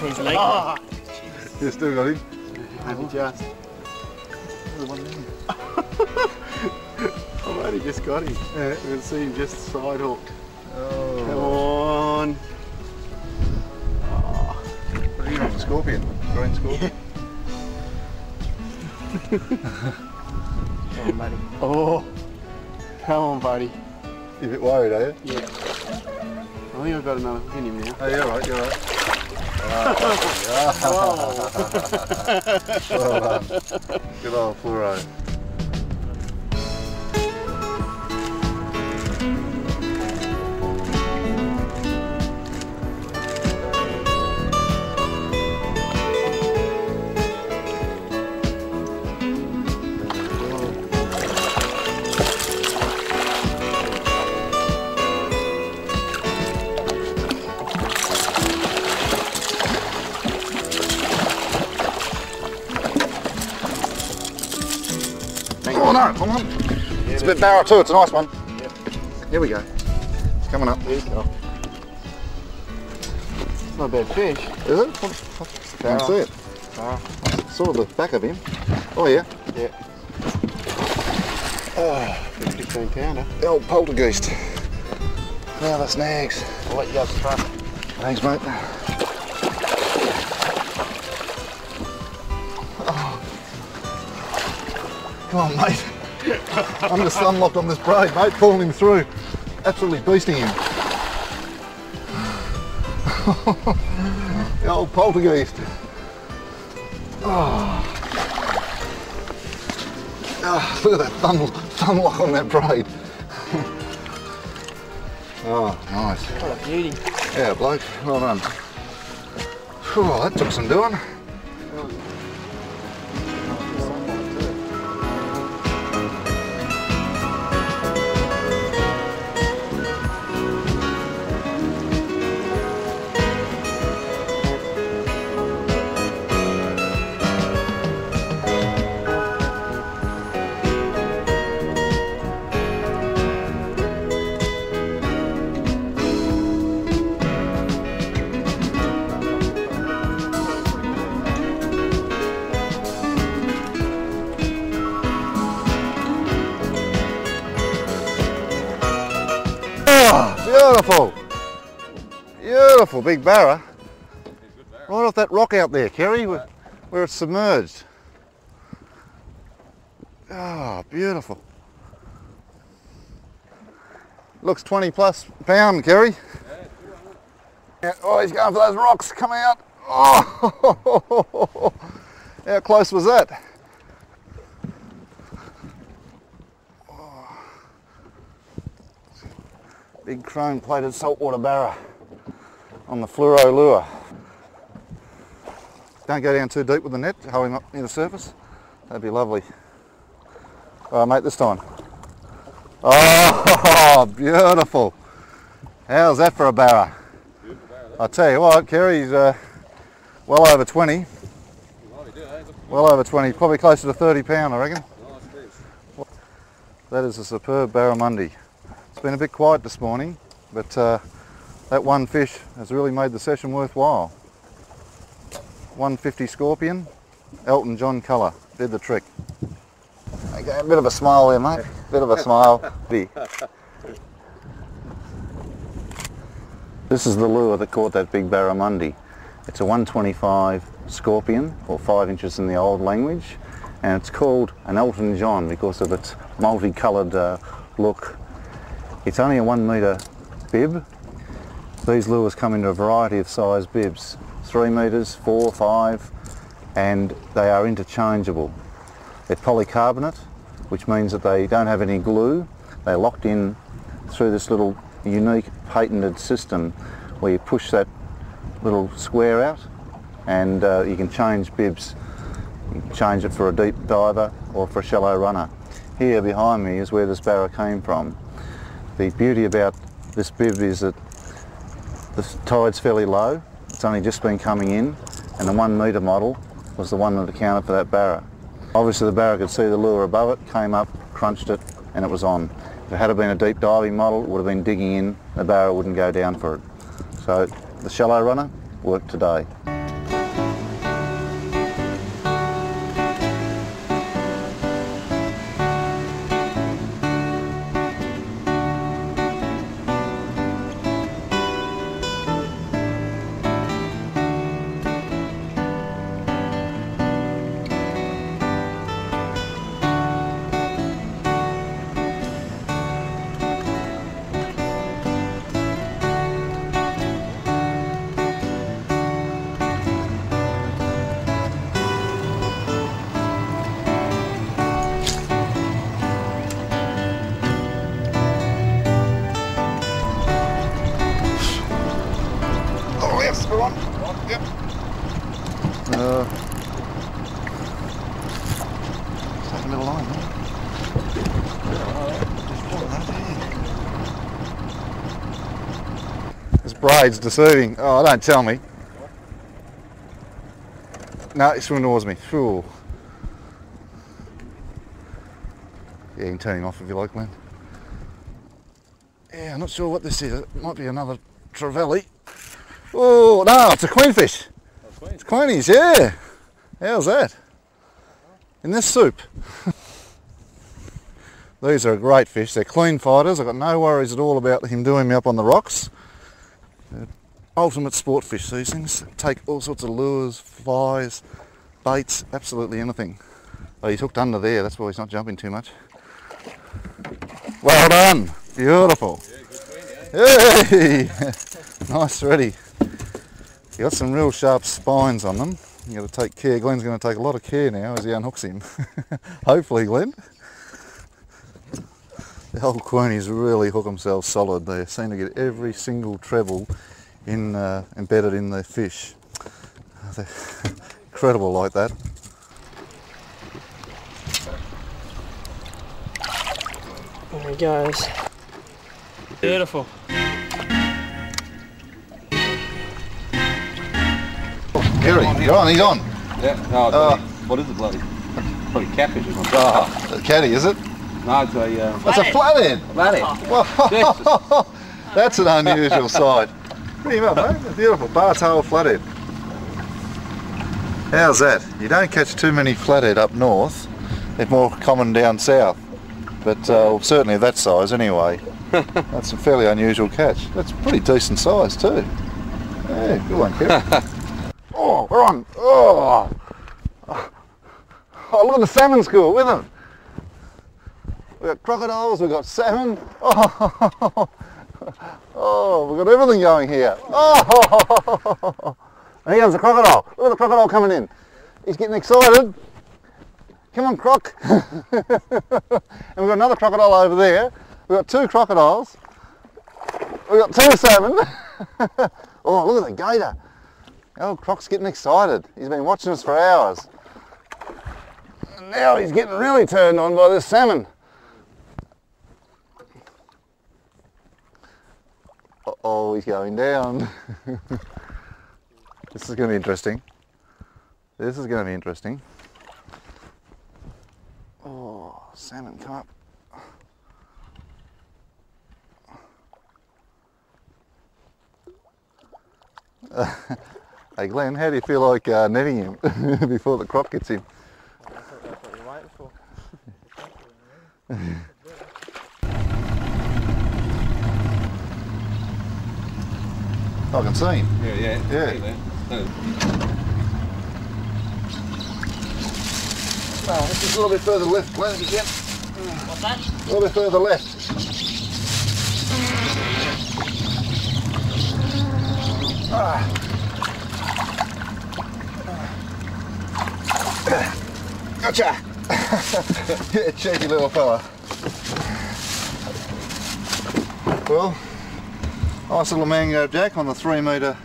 He's late. Ah, You still got him? maybe just. I've only just got him. Yeah. You can see him just side hooked. Oh. Come on. What are you on, the scorpion? Green scorpion? Come on, buddy. Oh. Come on, buddy. You a bit worried, are you? Yeah. I think I've got another hook in him now. Oh, you're right, you're right. Ah, oh. well done. Good old fluoro. Bit barra too, it's a nice one. Here we go. It's coming up. Go. Not a bad fish. Is it? I can't see it. Barra. Sort of the back of him. Oh yeah. Yeah. Ah, oh, 15 pounder. The old poltergeist. Now the snags. I'll let you go to front. Thanks mate. Oh. Come on mate. I'm just unlocked on this braid mate, pulling him through. Absolutely beasting him. the old poltergeist. Oh. Oh, look at that thumb, thumb lock on that braid. oh, nice. What a beauty. Yeah, bloke, well done. Phew, that took some doing. Beautiful big barra. Right off that rock out there, Kerry, where, where it's submerged. Ah, beautiful. Looks 20 plus pound, Kerry. Yeah, oh, he's going for those rocks. Come out. Oh, how close was that? Big chrome plated saltwater barra on the fluoro lure. Don't go down too deep with the net, hold him up near the surface. That'd be lovely. All right mate, this time. Oh, beautiful. How's that for a barra? I'll tell you what, Kerry's uh, well over 20. Well over 20, probably closer to 30 pound I reckon. That is a superb barramundi. It's been a bit quiet this morning, but uh, that one fish has really made the session worthwhile. 150 scorpion, Elton John colour, did the trick. Okay, a bit of a smile there mate, bit of a smile. This is the lure that caught that big barramundi. It's a 125 scorpion, or 5 inches in the old language, and it's called an Elton John because of its multicoloured uh, look. It's only a 1 metre bib. These lures come in a variety of size bibs, 3 metres, 4, 5, and they are interchangeable. They're polycarbonate, which means that they don't have any glue. They're locked in through this little unique patented system where you push that little square out and uh, you can change bibs. Can change it for a deep diver or for a shallow runner. Here behind me is where this barra came from. The beauty about this bib is that the tide's fairly low. It's only just been coming in and the one metre model was the one that accounted for that barra. Obviously the barra could see the lure above it, came up, crunched it and it was on. If it had been a deep diving model, it would have been digging in, the barra wouldn't go down for it. So the shallow runner worked today. Braid's deceiving. Oh, don't tell me. No, it's swimming towards me. Phew. Yeah, you can turn him off if you like, man. Yeah, I'm not sure what this is. It might be another trevally. Oh, no, it's a queenfish. Oh, it's queenies, yeah. How's that? In this soup. These are a great fish. They're clean fighters. I've got no worries at all about him doing me up on the rocks. They're ultimate sport fish, these things. Take all sorts of lures, flies, baits, absolutely anything. Oh, he's hooked under there. That's why he's not jumping too much. Well done. Beautiful. Hey! nice ready. You got some real sharp spines on them. You got to take care. Glenn's going to take a lot of care now as he unhooks him. Hopefully, Glenn. The old queenies really hook themselves solid. They seem to get every single treble in uh, embedded in the fish. They're incredible like that. There he goes. Beautiful. Gary, you're on. He's on. Yeah, no, Uh, what is it, bloody? Probably catfish or something. Ah, a caddy, is it? No, it's a. Um, That's a flathead. Flathead. Whoa. That's an unusual sight. Him up, mate. A beautiful bar-tailed flathead. How's that? You don't catch too many flathead up north. They're more common down south. But uh, certainly that size anyway. That's a fairly unusual catch. That's pretty decent size too. Yeah, good one, Kev. oh, we're on. Oh. oh, look at the salmon school with them. We've got crocodiles, we've got salmon. Oh, oh we've got everything going here. Oh, and here comes the crocodile. Look at the crocodile coming in. He's getting excited. Come on, croc. and we've got another crocodile over there. We've got two crocodiles. We've got two salmon. oh, look at the gator. Oh, croc's getting excited. He's been watching us for hours. Now he's getting really turned on by this salmon. Oh, he's going down. this is going to be interesting. This is going to be interesting. Oh, salmon, come up. hey Glenn, how do you feel like uh, netting him before the croc gets him? I can see him. yeah, yeah. Yeah. See. No, Well, it's just a little bit further left, Glenn, if you can. What's that? A little bit further left. Ah. Gotcha! yeah, cheeky little fella. Well, nice little mango uh, jack on the three metre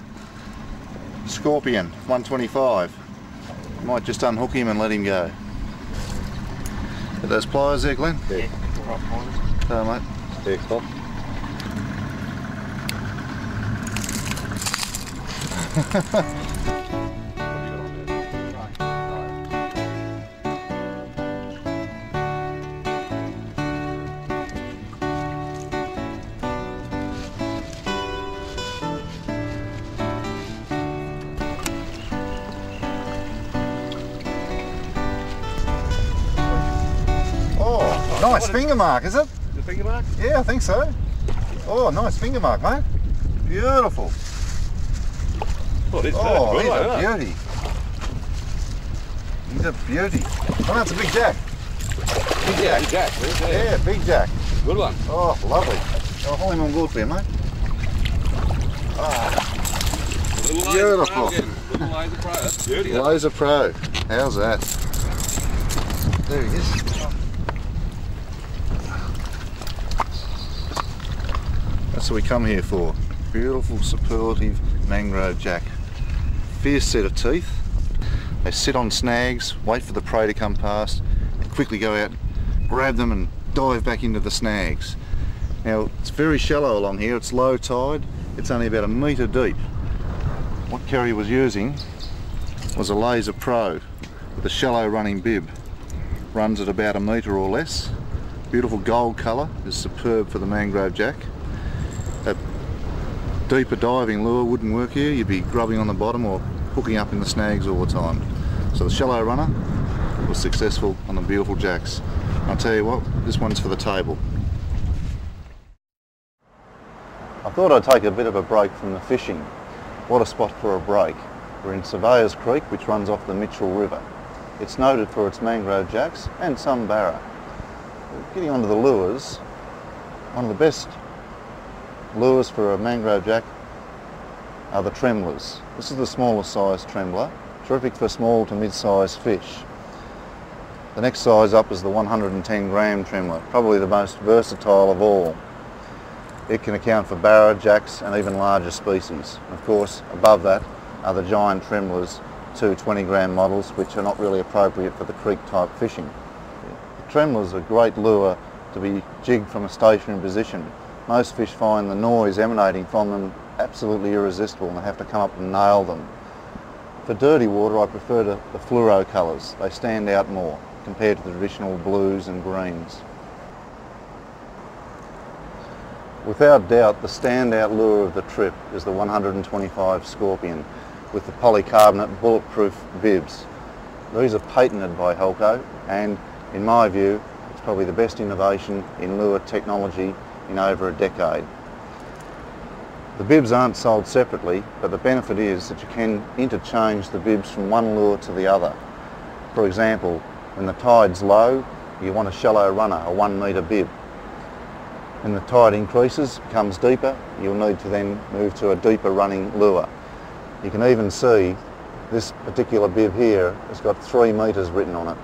scorpion, 125. Might just unhook him and let him go. Get those pliers there, Glenn? Yeah. Oh, mate. Yeah, stop. Nice finger mark, is it? The finger mark? Yeah, I think so. Oh, nice finger mark, mate. Beautiful. Oh, is Oh, he's a beauty. He's a beauty. Oh, that's a big jack. Big jack. big jack, yeah. Yeah, big jack. Good one. Oh, lovely. I'll hold him on good for you, mate. Ah, Little Beautiful. Little laser pro. That's beauty. Laser Pro. How's that? There he is. That's what we come here for. Beautiful, superlative mangrove jack. Fierce set of teeth. They sit on snags, wait for the prey to come past, and quickly go out, grab them and dive back into the snags. Now, it's very shallow along here. It's low tide. It's only about a metre deep. What Kerry was using was a Laser Pro with a shallow running bib. Runs at about a metre or less. Beautiful gold colour is superb for the mangrove jack. Deeper diving lure wouldn't work here. You'd be grubbing on the bottom or hooking up in the snags all the time. So the shallow runner was successful on the beautiful jacks. I'll tell you what, this one's for the table. I thought I'd take a bit of a break from the fishing. What a spot for a break. We're in Surveyors Creek, which runs off the Mitchell River. It's noted for its mangrove jacks and some barra. Getting onto the lures, one of the best lures for a mangrove jack are the tremblers. This is the smallest size trembler, terrific for small to mid-sized fish. The next size up is the 110 gram trembler, probably the most versatile of all. It can account for barra, jacks and even larger species. Of course, above that are the giant tremblers, two 20 gram models, which are not really appropriate for the creek type fishing. The tremblers are a great lure to be jigged from a stationary position. Most fish find the noise emanating from them absolutely irresistible and they have to come up and nail them. For dirty water I prefer the, the fluoro colours. They stand out more compared to the traditional blues and greens. Without doubt, the standout lure of the trip is the 125 Scorpion with the polycarbonate bulletproof bibs. These are patented by Halco and in my view it's probably the best innovation in lure technology in over a decade. The bibs aren't sold separately but the benefit is that you can interchange the bibs from one lure to the other. For example, when the tide's low you want a shallow runner, a one metre bib. When the tide increases, becomes deeper, you'll need to then move to a deeper running lure. You can even see this particular bib here has got three metres written on it.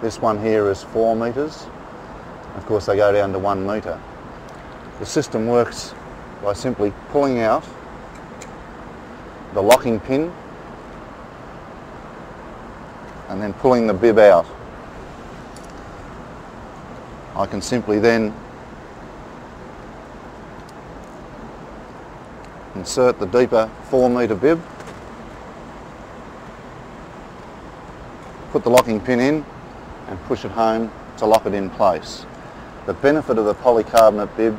This one here is four metres. Of course they go down to one metre. The system works by simply pulling out the locking pin and then pulling the bib out. I can simply then insert the deeper 4 metre bib, put the locking pin in and push it home to lock it in place. The benefit of the polycarbonate bib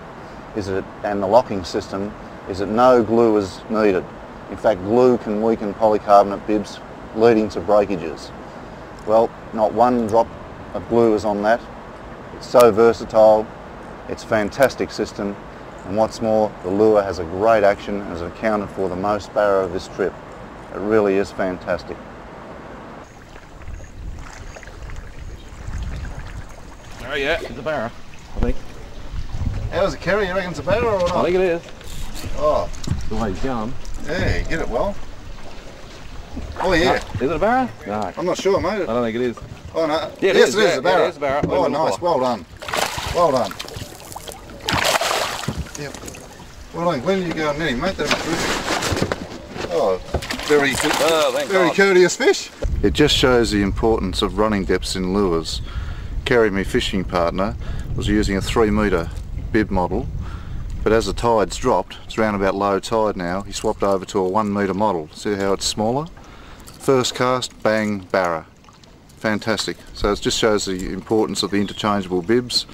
is that, and the locking system is that no glue is needed. In fact, glue can weaken polycarbonate bibs leading to breakages. Well, not one drop of glue is on that. It's so versatile, it's a fantastic system, and what's more, the lure has a great action and has accounted for the most barra of this trip. It really is fantastic. Oh yeah, a barra, I think. How's it, Kerry? You reckon it's a barra or not? I think it is. Oh, The way he's going. yeah, you get it well. Oh yeah. Is it a barra? No. I'm not sure, mate. I don't think it is. Oh no. Yeah, it yes, is, it is yeah, a barra. yeah, it is a barra. Oh, nice. Well done. Well done. Yep. Well done, Glenn. You go and net mate. That'd be good. Oh, very, Oh, very God. courteous fish. It just shows the importance of running depths in lures. Kerry, my fishing partner, was using a three metre bib model, but as the tide's dropped, it's around about low tide now, he swapped over to a one metre model. See how it's smaller? First cast, bang, barra. Fantastic. So it just shows the importance of the interchangeable bibs,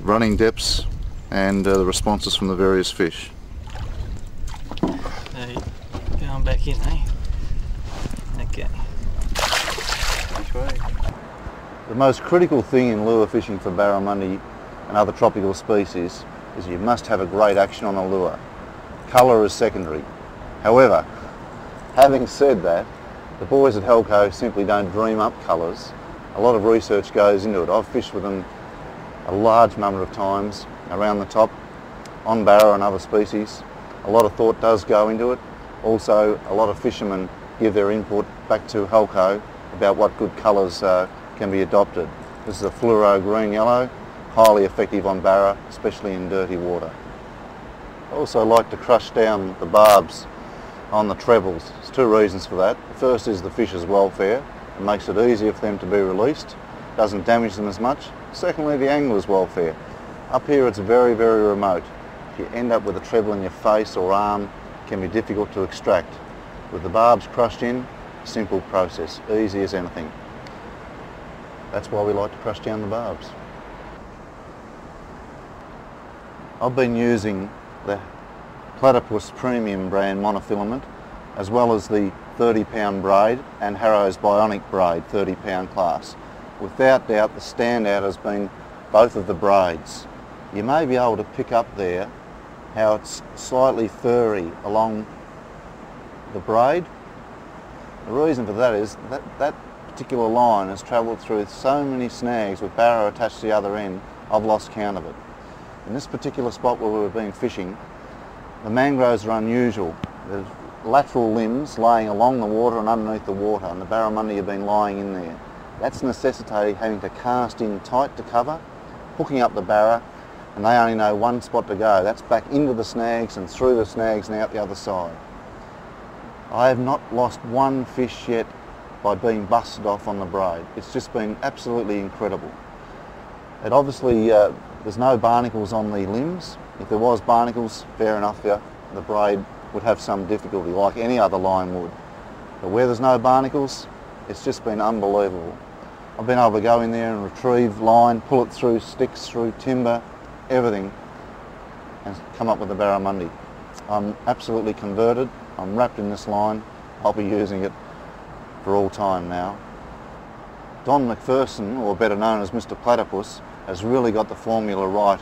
running depths, and uh, the responses from the various fish. Hey, going back in, eh? Okay. The The most critical thing in lure fishing for barramundi and other tropical species is you must have a great action on a lure. Colour is secondary. However, having said that, the boys at Halco simply don't dream up colours. A lot of research goes into it. I've fished with them a large number of times around the top, on barra and other species. A lot of thought does go into it. Also, a lot of fishermen give their input back to Halco about what good colours uh, can be adopted. This is a fluoro green yellow, highly effective on barra, especially in dirty water. I also like to crush down the barbs on the trebles. There's two reasons for that. The first is the fish's welfare. It makes it easier for them to be released, doesn't damage them as much. Secondly, the angler's welfare. Up here it's very, very remote. If you end up with a treble in your face or arm, it can be difficult to extract. With the barbs crushed in, simple process, easy as anything. That's why we like to crush down the barbs. I've been using the Platypus Premium brand monofilament as well as the 30 pound braid and Harrow's Bionic braid 30 pound class. Without doubt the standout has been both of the braids. You may be able to pick up there how it's slightly furry along the braid. The reason for that is that that particular line has travelled through so many snags with barra attached to the other end, I've lost count of it. In this particular spot where we've been fishing, the mangroves are unusual. There's lateral limbs laying along the water and underneath the water and the barramundi have been lying in there. That's necessitating having to cast in tight to cover, hooking up the barra and they only know one spot to go. That's back into the snags and through the snags and out the other side. I have not lost one fish yet by being busted off on the braid. It's just been absolutely incredible. It obviously, uh, there's no barnacles on the limbs. If there was barnacles, fair enough, yeah, the braid would have some difficulty like any other line would. But where there's no barnacles, it's just been unbelievable. I've been able to go in there and retrieve line, pull it through sticks, through timber, everything, and come up with a barramundi. I'm absolutely converted. I'm wrapped in this line. I'll be using it for all time now. Don McPherson, or better known as Mr Platypus, has really got the formula right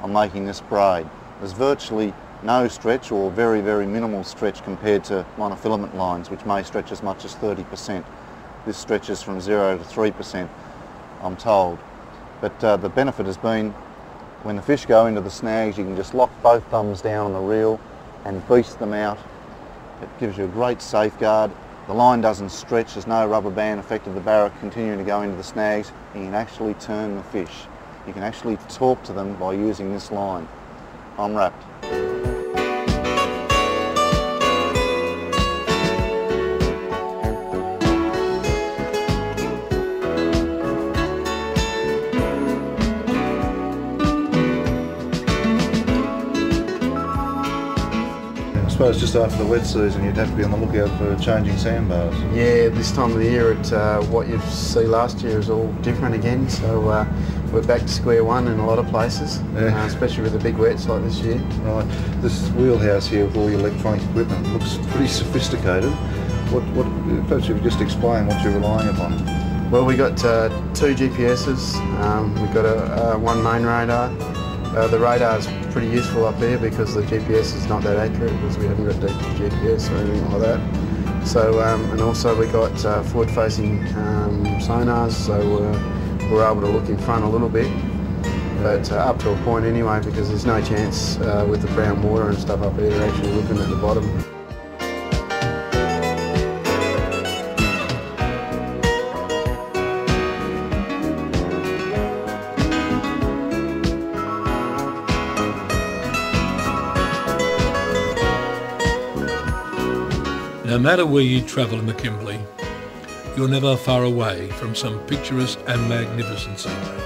on making this braid. There's virtually no stretch or very, very minimal stretch compared to monofilament lines, which may stretch as much as 30%. This stretches from 0 to 3%, I'm told. But uh, the benefit has been when the fish go into the snags, you can just lock both thumbs down on the reel and beast them out. It gives you a great safeguard. The line doesn't stretch, there's no rubber band effect of the barra continuing to go into the snags. You can actually turn the fish. You can actually talk to them by using this line. I'm wrapped. I suppose just after the wet season you'd have to be on the lookout for changing sandbars. Yeah, this time of the year, it, uh, what you see last year is all different again. So uh, we're back to square one in a lot of places, Yeah. uh, especially with the big wets like this year. Right. This wheelhouse here with all your electronic equipment looks pretty sophisticated. What, what, perhaps you could just explain what you're relying upon. Well, we got uh, two GPSs. Um, we've got a, uh, one main radar. Uh, the radar is pretty useful up here because the GPS is not that accurate because we haven't got the GPS or anything like that. So, um, and also we got uh, forward-facing um, sonars, so we're, able to look in front a little bit, but uh, up to a point anyway because there's no chance uh, with the brown water and stuff up here actually looking at the bottom. No matter where you travel in the Kimberley, you're never far away from some picturesque and magnificent scenery.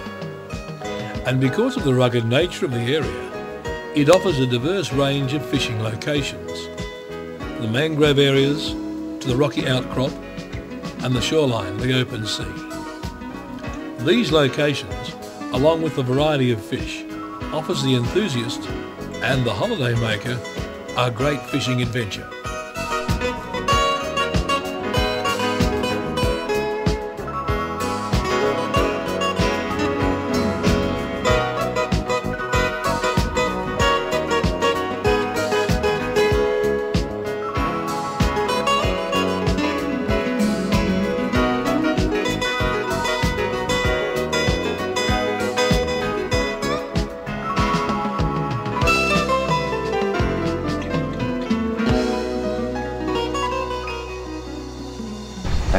And because of the rugged nature of the area, it offers a diverse range of fishing locations. The mangrove areas to the rocky outcrop and the shoreline, the open sea. These locations, along with the variety of fish, offers the enthusiast and the holiday maker a great fishing adventure.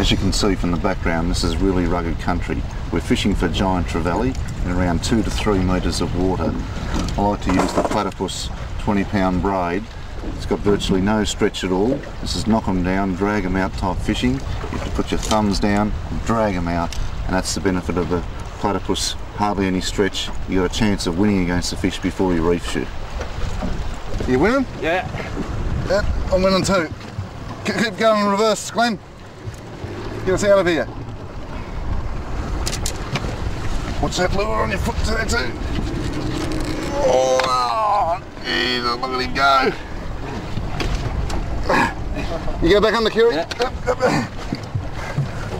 As you can see from the background, this is really rugged country. We're fishing for giant trevally in around two to three metres of water. I like to use the platypus 20 pound braid. It's got virtually no stretch at all. This is knock them down, drag them out type fishing. You have to put your thumbs down and drag them out and that's the benefit of the platypus. Hardly any stretch. You got a chance of winning against the fish before you reef shoot. You winning? Yeah. Yep, I'm winning too. Keep going in reverse, Glenn. Get us out of here. What's that lure on your foot there too. Oh, Jesus, look at him go. You go back on the Curie? Yeah.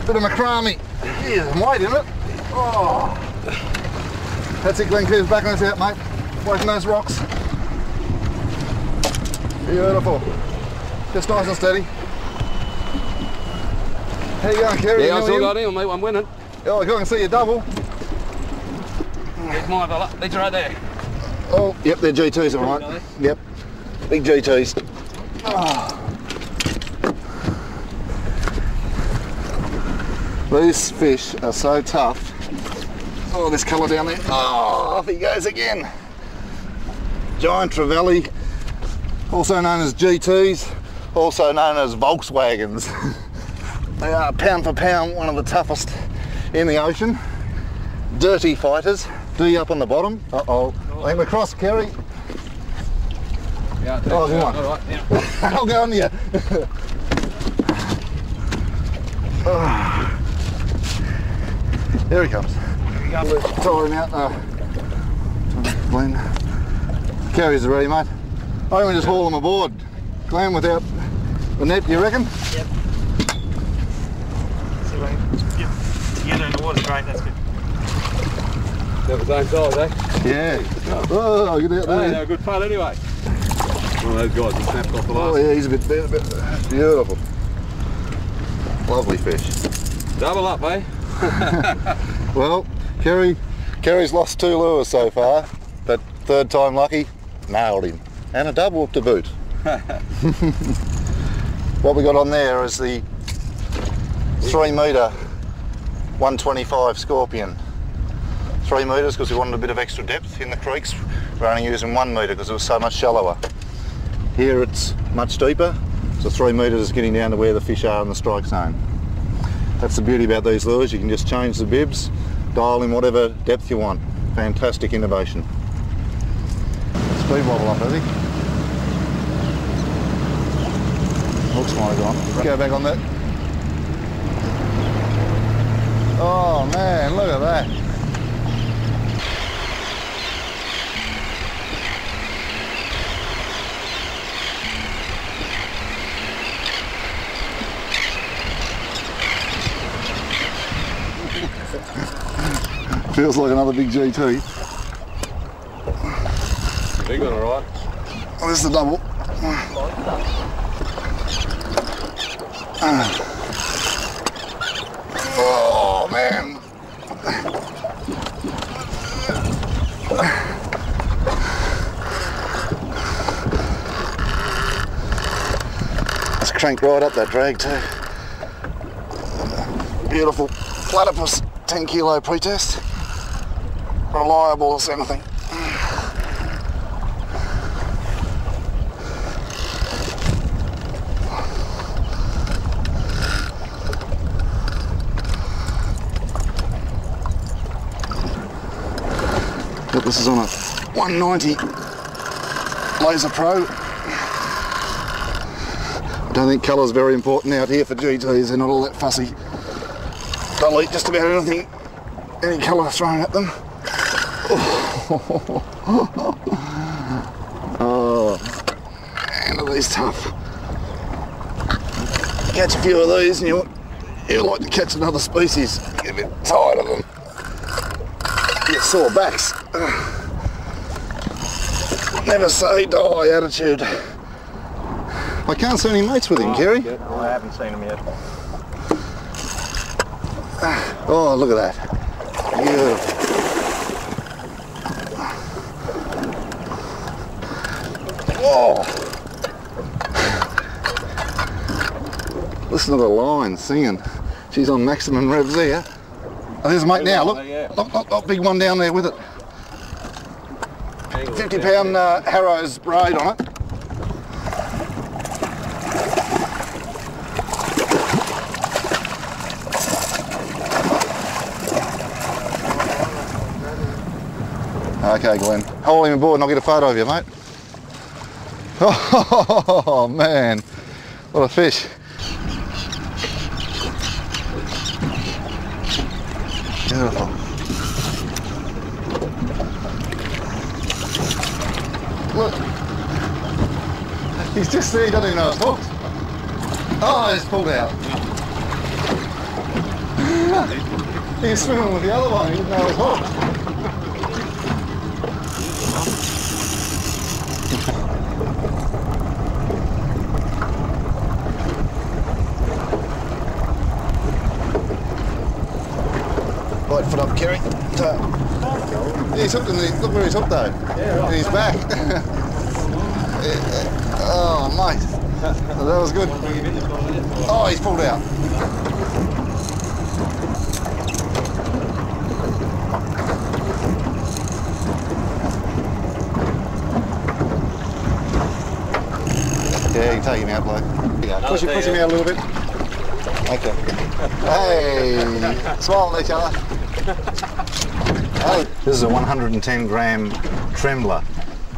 Bit of macrame. Yeah, I'm weight in it. Oh. That's it, Glenn. Keep back on us out, mate. Away from those rocks. Beautiful. Just nice and steady. How you going, Kerry? Yeah, I You still in? got him, mate. I'm winning. Oh, I can see you double. There's my fella. These are right there. Oh, yep, they're GTs, all right. Yep, big GTs. Oh. Ah. These fish are so tough. Oh, this colour down there. Oh, off he goes again. Giant Trevally, also known as GTs, also known as Volkswagens. they are pound for pound one of the toughest in the ocean. Dirty fighters. D up on the bottom. Uh-oh. I think we're cross, Kerry. Yeah, Oh, come on. All right, yeah. I'll go on you. There he comes. Let's tire him out. Uh, Glenn. Carries are ready, mate. I think we just haul him aboard. Glenn, without the net, you reckon? See what Yep. Together in the water's great, that's good. They're the same size, eh? Yeah. Oh, get out Hey, there. they're good fun anyway. One of those guys that snapped off the Oh last. yeah, he's a bit, bit, bit beautiful. Lovely fish. Double up, eh? Well, Kerry, Kerry's lost two lures so far, but third time lucky, nailed him. And a double to boot. what we got on there is the three metre 125 scorpion. Three metres because we wanted a bit of extra depth in the creeks. We're only using one metre because it was so much shallower. Here it's much deeper, so three metres is getting down to where the fish are in the strike zone. That's the beauty about these lures, you can just change the bibs, dial in whatever depth you want. Fantastic innovation. Speed wobble up, I think. Looks like on. Go back on that. Oh man, look at that. Feels like another big GT. Big one, right. Oh, this is the double. Oh man. Let's crank right up that drag too. Beautiful platypus 10 kilo pretest. Reliable as anything. This is on a 190 Laser Pro. I don't think colour's very important out here for GTs, they're not all that fussy. They'll eat just about anything, any colour thrown at them. Oh, man, are these tough. Catch a few of these and you'll, you'll like to catch another species. Get a bit tired of them. Get sore backs. Never say die attitude. I can't see any mates with him, Kerry. I haven't seen him yet. Oh, look at that. Beautiful. Oh. Listen to the line singing. She's on maximum revs there. Oh, there's a mate now, look. Look, look, look, big one down there with it. 50 pound uh, Harrows braid on it. Okay, Glenn. Hold him aboard and I'll get a photo of you, mate. Oh, man. What a fish. Beautiful. Look. He's just there, he doesn't even know it's hooked. Oh, he's pulled out. he's swimming with the other one, he didn't know it was hooked. Right foot up, Kerry. So, yeah, he's hooked in the, look where he's hooked though. Yeah, back. oh, mate. That was good. Oh, he's pulled out. Yeah, you can take him out, bloke. Yeah, push, him, push him out a little bit. Okay. Hey, smile at each other. This is a 110 gram trembler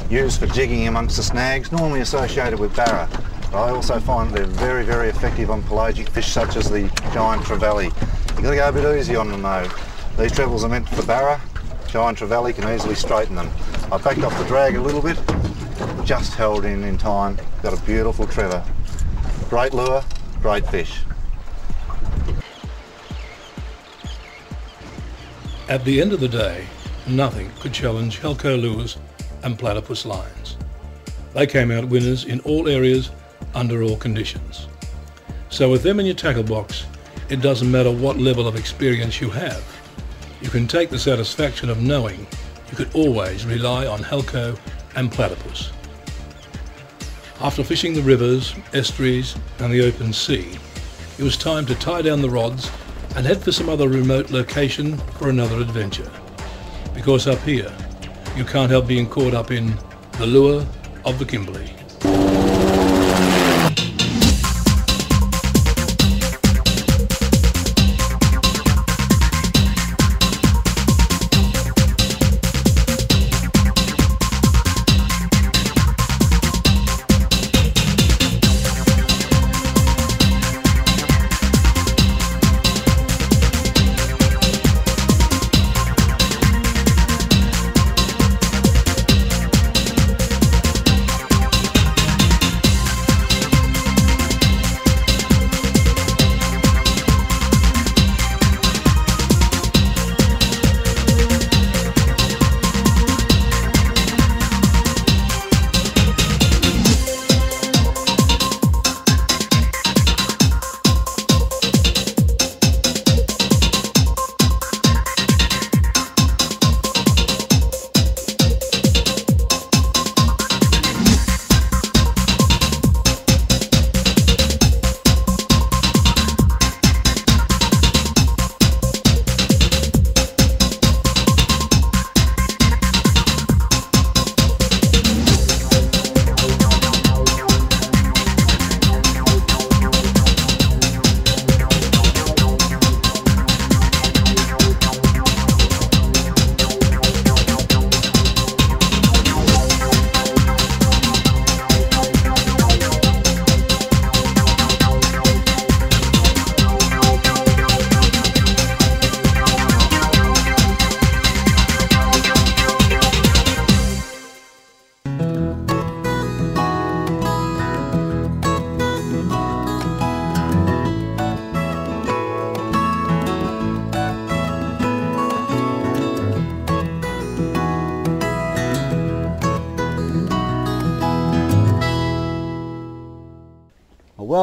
used for jigging amongst the snags, normally associated with barra. But I also find they're very, very effective on pelagic fish such as the giant trevally. You've got to go a bit easy on them though. These trebles are meant for barra. Giant trevally can easily straighten them. I backed off the drag a little bit, just held in in time. Got a beautiful trevor. Great lure, great fish. At the end of the day, nothing could challenge Halco lures and platypus lines. They came out winners in all areas under all conditions. So with them in your tackle box, it doesn't matter what level of experience you have. You can take the satisfaction of knowing you could always rely on Halco and platypus. After fishing the rivers, estuaries and the open sea, it was time to tie down the rods and head for some other remote location for another adventure. Because up here, you can't help being caught up in the lure of the Kimberley.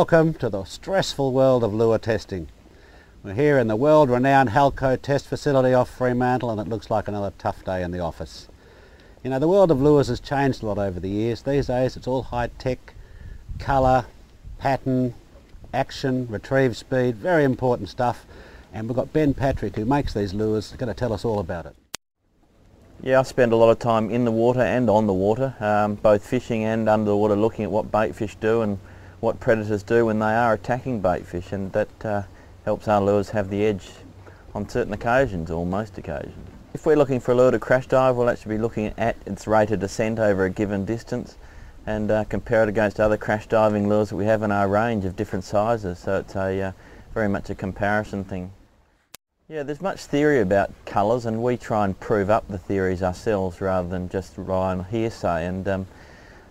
Welcome to the stressful world of lure testing. We're here in the world-renowned Halco test facility off Fremantle and it looks like another tough day in the office. You know, the world of lures has changed a lot over the years. These days it's all high-tech, colour, pattern, action, retrieve speed, very important stuff. And we've got Ben Patrick who makes these lures, going to tell us all about it. Yeah, I spend a lot of time in the water and on the water, um, both fishing and under the water, looking at what bait fish do and what predators do when they are attacking bait fish, and that uh, helps our lures have the edge on certain occasions, or most occasions. If we're looking for a lure to crash dive, we'll actually be looking at its rate of descent over a given distance and uh, compare it against other crash diving lures that we have in our range of different sizes. So it's a uh, very much a comparison thing. Yeah, there's much theory about colours and we try and prove up the theories ourselves rather than just rely on hearsay. And um,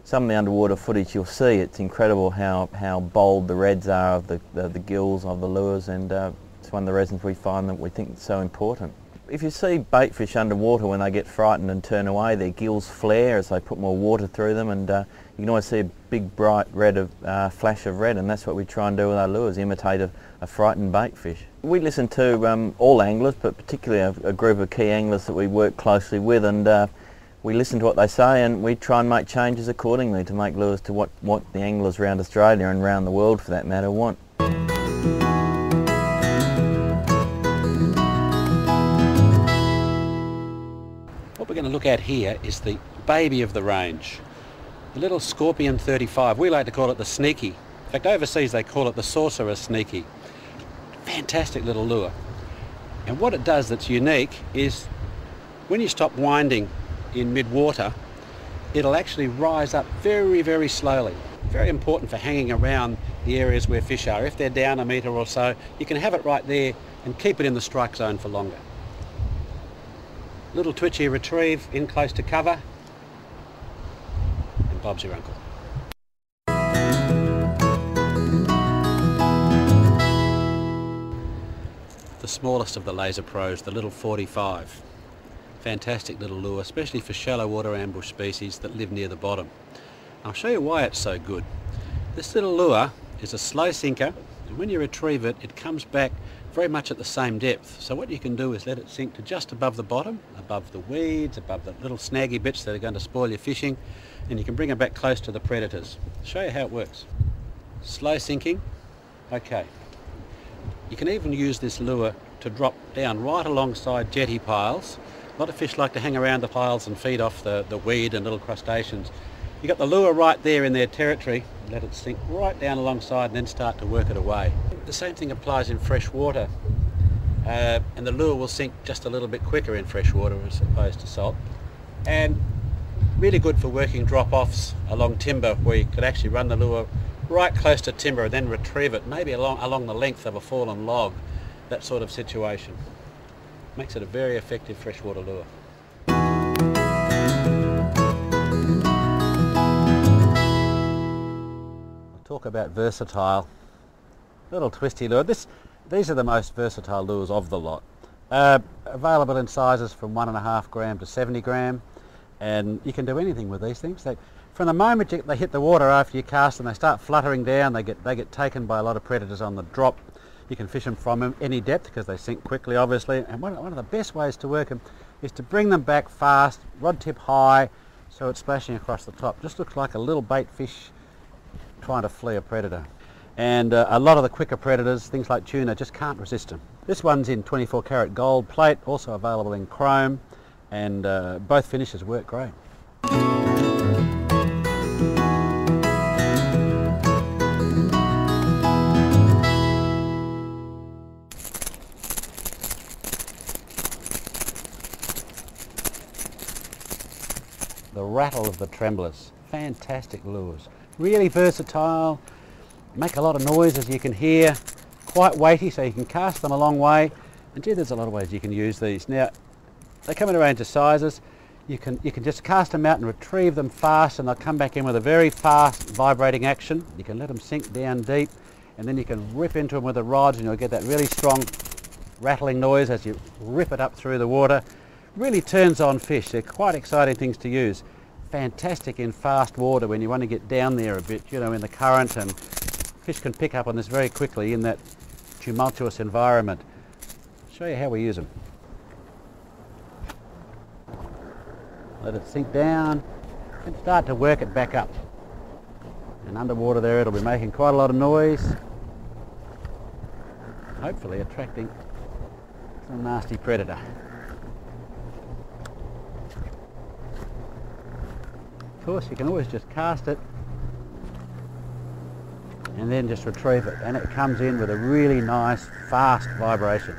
some of the underwater footage you'll see, it's incredible how, how bold the reds are of the, the, the gills of the lures and uh, it's one of the reasons we find that we think it's so important. If you see bait fish underwater when they get frightened and turn away, their gills flare as they put more water through them and uh, you can always see a big bright red of, uh, flash of red and that's what we try and do with our lures, imitate a, a frightened bait fish. We listen to um, all anglers but particularly a, a, group of key anglers that we work closely with and uh, we listen to what they say and we try and make changes accordingly to make lures to what, what the anglers around Australia and around the world for that matter want. What we're going to look at here is the baby of the range. The little Scorpion 35. We like to call it the Sneaky. In fact, overseas they call it the Sorcerer Sneaky. Fantastic little lure. And what it does that's unique is when you stop winding in mid-water, it'll actually rise up very, very slowly. Very important for hanging around the areas where fish are. If they're down a metre or so, you can have it right there and keep it in the strike zone for longer. Little twitchy retrieve in close to cover, And Bob's your uncle. The smallest of the Laser Pros, the little 45. Fantastic little lure, especially for shallow water ambush species that live near the bottom. I'll show you why it's so good. This little lure is a slow sinker and when you retrieve it, it comes back very much at the same depth. So what you can do is let it sink to just above the bottom, above the weeds, above the little snaggy bits that are going to spoil your fishing, and you can bring it back close to the predators. show you how it works. Slow sinking, okay. You can even use this lure to drop down right alongside jetty piles. A lot of fish like to hang around the piles and feed off the, the weed and little crustaceans. You got the lure right there in their territory, let it sink right down alongside and then start to work it away. The same thing applies in fresh water. Uh, and the lure will sink just a little bit quicker in fresh water as opposed to salt. And really good for working drop-offs along timber where you could actually run the lure right close to timber and then retrieve it, maybe along, along the length of a fallen log, that sort of situation. Makes it a very effective freshwater lure. talk about versatile. Little twisty lure. This, these are the most versatile lures of the lot. Uh, available in sizes from one and a half gram to 70 gram and you can do anything with these things. They, from the moment you, they hit the water after you cast them, they start fluttering down, they get, they get taken by a lot of predators on the drop. You can fish them from any depth because they sink quickly obviously and one, one of the best ways to work them is to bring them back fast, rod tip high, so it's splashing across the top. Just looks like a little bait fish trying to flee a predator. And uh, a lot of the quicker predators, things like tuna, just can't resist them. This one's in 24 karat gold plate, also available in chrome, and uh, both finishes work great. Rattle of the tremblers, fantastic lures really versatile, make a lot of noise as you can hear, quite weighty so you can cast them a long way. And gee, there's a lot of ways you can use these. Now, they come in a range of sizes. You can, you can just cast them out and retrieve them fast and they'll come back in with a very fast vibrating action. You can let them sink down deep and then you can rip into them with the rods and you'll get that really strong rattling noise as you rip it up through the water. Really turns on fish. They're quite exciting things to use fantastic in fast water when you want to get down there a bit, you know, in the current and fish can pick up on this very quickly in that tumultuous environment. I'll show you how we use them. Let it sink down and start to work it back up. And underwater there it'll be making quite a lot of noise. hopefully attracting some nasty predator. Course, you can always just cast it and then just retrieve it and it comes in with a really nice fast vibration.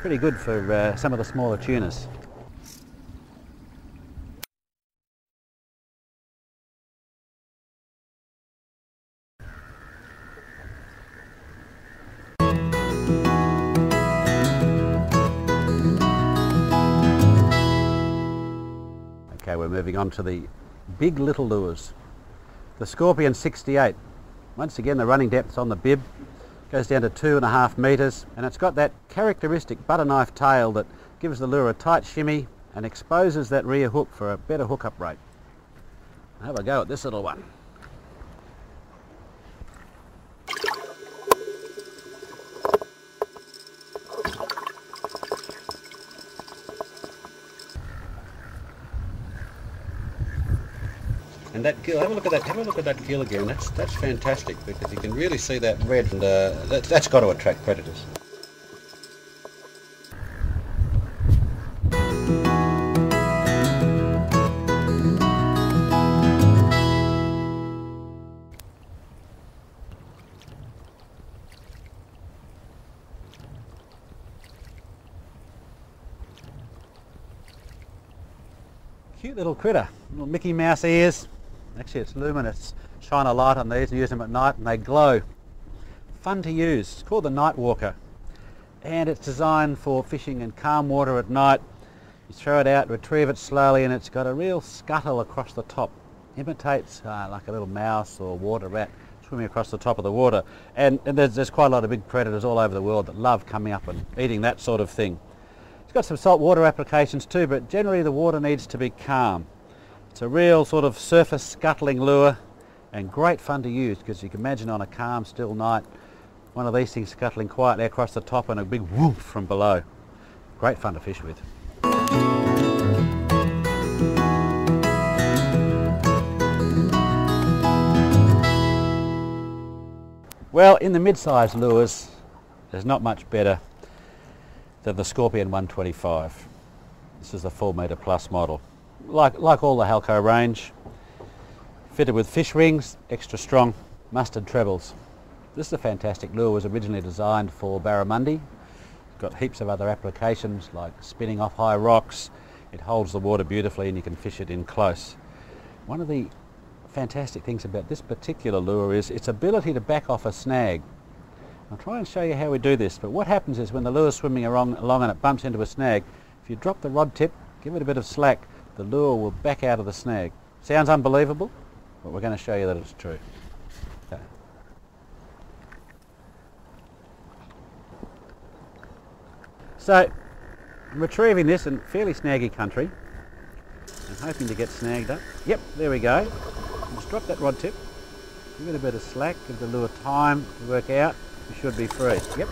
Pretty good for uh, some of the smaller tunas. Okay, we're moving on to the big little lures. The Scorpion 68. Once again, the running depth on the bib goes down to two and a half metres and it's got that characteristic butter knife tail that gives the lure a tight shimmy and exposes that rear hook for a better hookup rate. Have a go at this little one. And that gill, have a look at that. Have a look at that gill again. That's that's fantastic because you can really see that red, and uh, that, that's got to attract predators. Cute little critter, little Mickey Mouse ears. Actually it's luminous. Shine a light on these and use them at night and they glow. Fun to use. It's called the Night Walker. And it's designed for fishing in calm water at night. You throw it out, retrieve it slowly and it's got a real scuttle across the top. Imitates uh, like a little mouse or water rat swimming across the top of the water. And, and there's, there's quite a lot of big predators all over the world that love coming up and eating that sort of thing. It's got some saltwater applications too, but generally the water needs to be calm. It's a real sort of surface scuttling lure and great fun to use because you can imagine on a calm, still night, one of these things scuttling quietly across the top and a big whoop from below. Great fun to fish with. Well, in the mid-sized lures, there's not much better than the Scorpion 125. This is the 4 metre plus model. Like, like all the Halco range, fitted with fish rings, extra strong Mustad trebles. This is a fantastic lure, was originally designed for barramundi. It's got heaps of other applications like spinning off high rocks. It holds the water beautifully and you can fish it in close. One of the fantastic things about this particular lure is its ability to back off a snag. I'll try and show you how we do this, but what happens is when the lure's swimming along, along and it bumps into a snag, if you drop the rod tip, give it a bit of slack, the lure will back out of the snag. Sounds unbelievable, but we're going to show you that it's true. Okay. So, I'm retrieving this in fairly snaggy country. I'm hoping to get snagged up. Yep, there we go. Just drop that rod tip. Give it a bit of slack, give the lure time to work out. You should be free. Yep.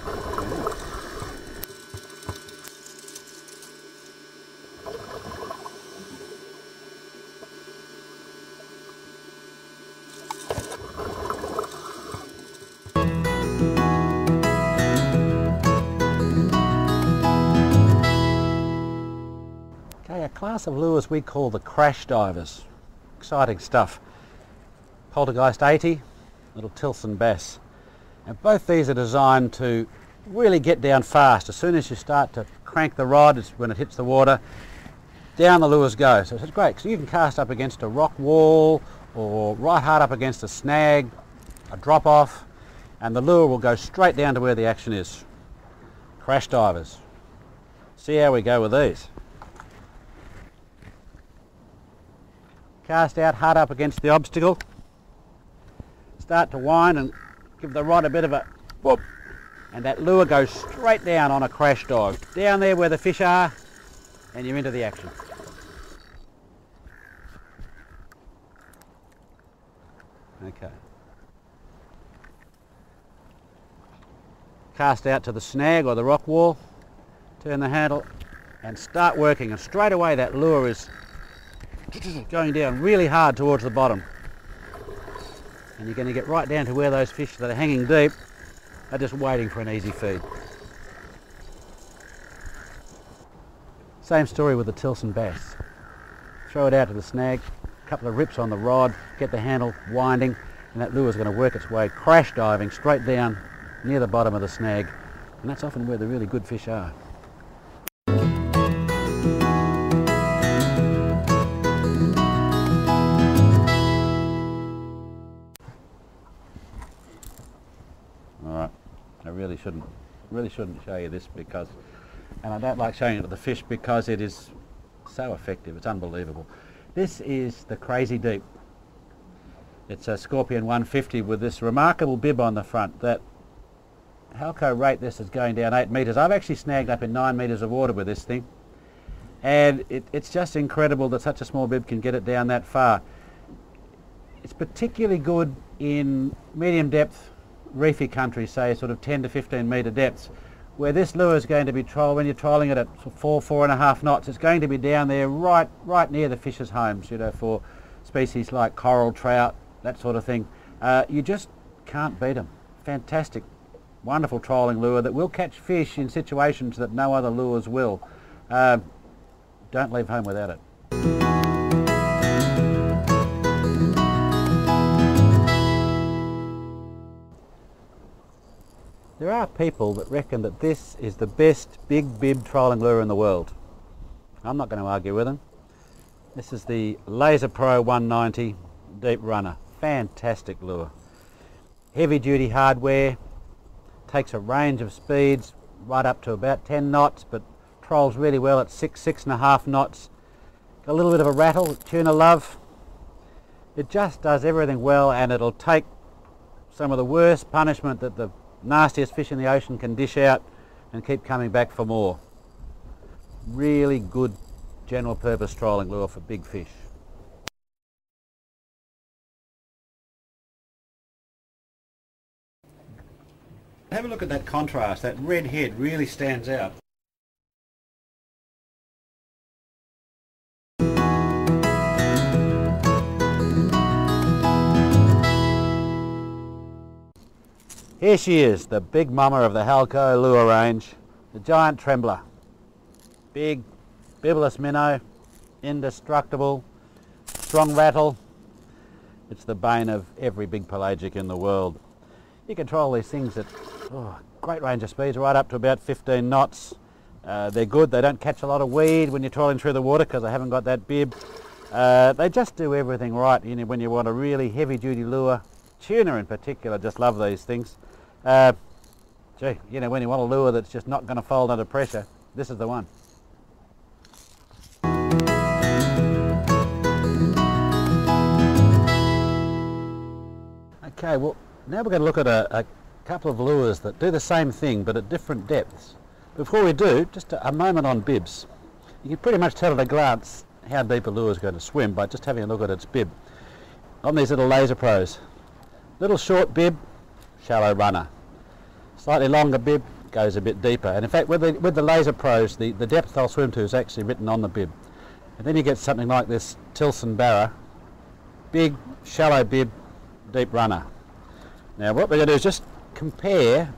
Class of lures we call the crash divers. Exciting stuff. Poltergeist 80, little Tilsan bass. And both these are designed to really get down fast. As soon as you start to crank the rod, it's when it hits the water, down the lures go. So it's great because you can cast up against a rock wall or right hard up against a snag, a drop off, and the lure will go straight down to where the action is. Crash divers. See how we go with these. Cast out hard up against the obstacle. Start to wind and give the rod a bit of a whoop. And that lure goes straight down on a crash dive. Down there where the fish are and you're into the action. Okay. Cast out to the snag or the rock wall, turn the handle and start working and straight away that lure is going down really hard towards the bottom and you're going to get right down to where those fish that are hanging deep are just waiting for an easy feed. Same story with the Tilsan bass. Throw it out to the snag, a couple of rips on the rod, get the handle winding, and that lure's going to work its way crash diving straight down near the bottom of the snag. And that's often where the really good fish are. Really shouldn't, really shouldn't show you this because, and I don't like showing it to the fish because it is so effective. It's unbelievable. This is the Crazy Deep. It's a Scorpion 150 with this remarkable bib on the front that Halco rate this is going down 8 metres. I've actually snagged up in 9 metres of water with this thing and it, it's just incredible that such a small bib can get it down that far. It's particularly good in medium depth reefy country, say sort of 10 to 15 metre depths, where this lure is going to be trial when you're trialling it at four, four and a half knots, it's going to be down there right, right near the fish's homes, you know, for species like coral, trout, that sort of thing. Uh, you just can't beat them. Fantastic, wonderful trolling lure that will catch fish in situations that no other lures will. Uh, don't leave home without it. There are people that reckon that this is the best big bib trolling lure in the world. I'm not going to argue with them. This is the Laser Pro 190 Deep Runner. Fantastic lure. Heavy duty hardware, takes a range of speeds right up to about 10 knots, but trolls really well at six, six and a half knots. Got a little bit of a rattle, tuna love. It just does everything well and it'll take some of the worst punishment that the nastiest fish in the ocean can dish out and keep coming back for more. Really good general purpose trolling lure for big fish. Have a look at that contrast, that red head really stands out. Here she is, the big mama of the Halco lure range, the giant trembler. Big, bibless minnow, indestructible, strong rattle. It's the bane of every big pelagic in the world. You can control these things at oh, great range of speeds, right up to about 15 knots. Uh, they're good, they don't catch a lot of weed when you're trolling through the water because they haven't got that bib. Uh, they just do everything right you know, when you want a really heavy duty lure. Tuna in particular just love these things. Uh, gee, you know, when you want a lure that's just not going to fold under pressure, this is the one. Okay, well, now we're going to look at a, a couple of lures that do the same thing but at different depths. Before we do, just a, a moment on bibs. You can pretty much tell at a glance how deep a lure is going to swim by just having a look at its bib. On these little laser pros, little short bib, shallow runner. Slightly longer bib goes a bit deeper. And in fact, with the, with the laser pros, the, the depth I'll swim to is actually written on the bib. And then you get something like this Tilsan Barra, big, shallow bib, deep runner. Now what we're going to do is just compare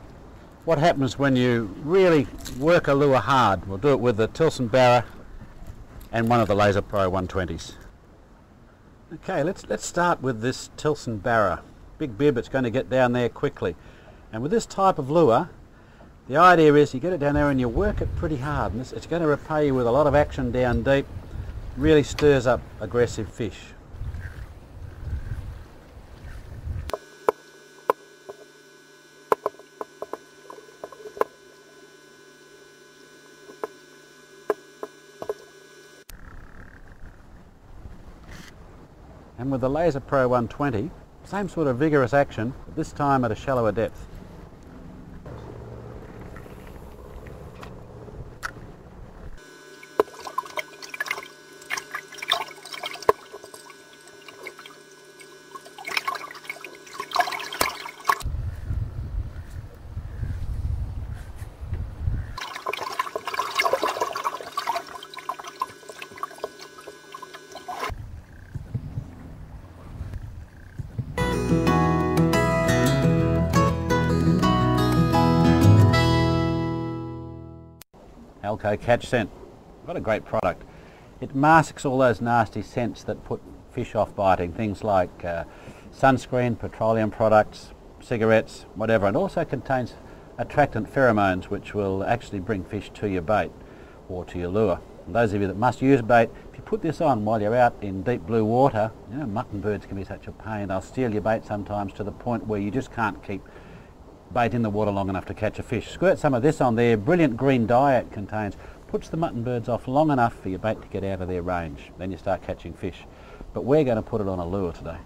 what happens when you really work a lure hard. We'll do it with the Tilsan Barra and one of the Laser Pro 120s. Okay, let's, let's start with this Tilsan Barra. Big bib, it's going to get down there quickly. And with this type of lure, the idea is you get it down there and you work it pretty hard. And this, it's going to repay you with a lot of action down deep. Really stirs up aggressive fish. And with the Laser Pro 120, same sort of vigorous action, but this time at a shallower depth. Catch Scent. What a great product. It masks all those nasty scents that put fish off biting, things like uh, sunscreen, petroleum products, cigarettes, whatever. It also contains attractant pheromones which will actually bring fish to your bait or to your lure. And those of you that must use bait, if you put this on while you're out in deep blue water, you know, mutton birds can be such a pain. They'll steal your bait sometimes to the point where you just can't keep bait in the water long enough to catch a fish. Squirt some of this on there. Brilliant green dye it contains. Puts the mutton birds off long enough for your bait to get out of their range. Then you start catching fish. But we're going to put it on a lure today.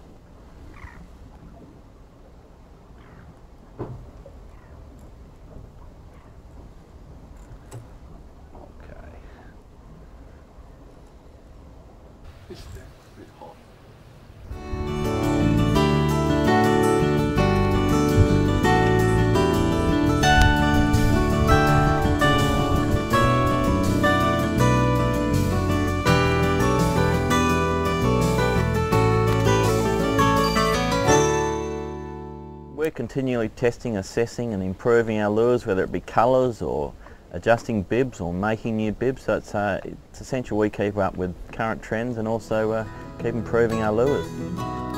We're continually testing, assessing and improving our lures, whether it be colours or adjusting bibs or making new bibs. So it's, uh, it's essential we keep up with current trends and also uh, keep improving our lures.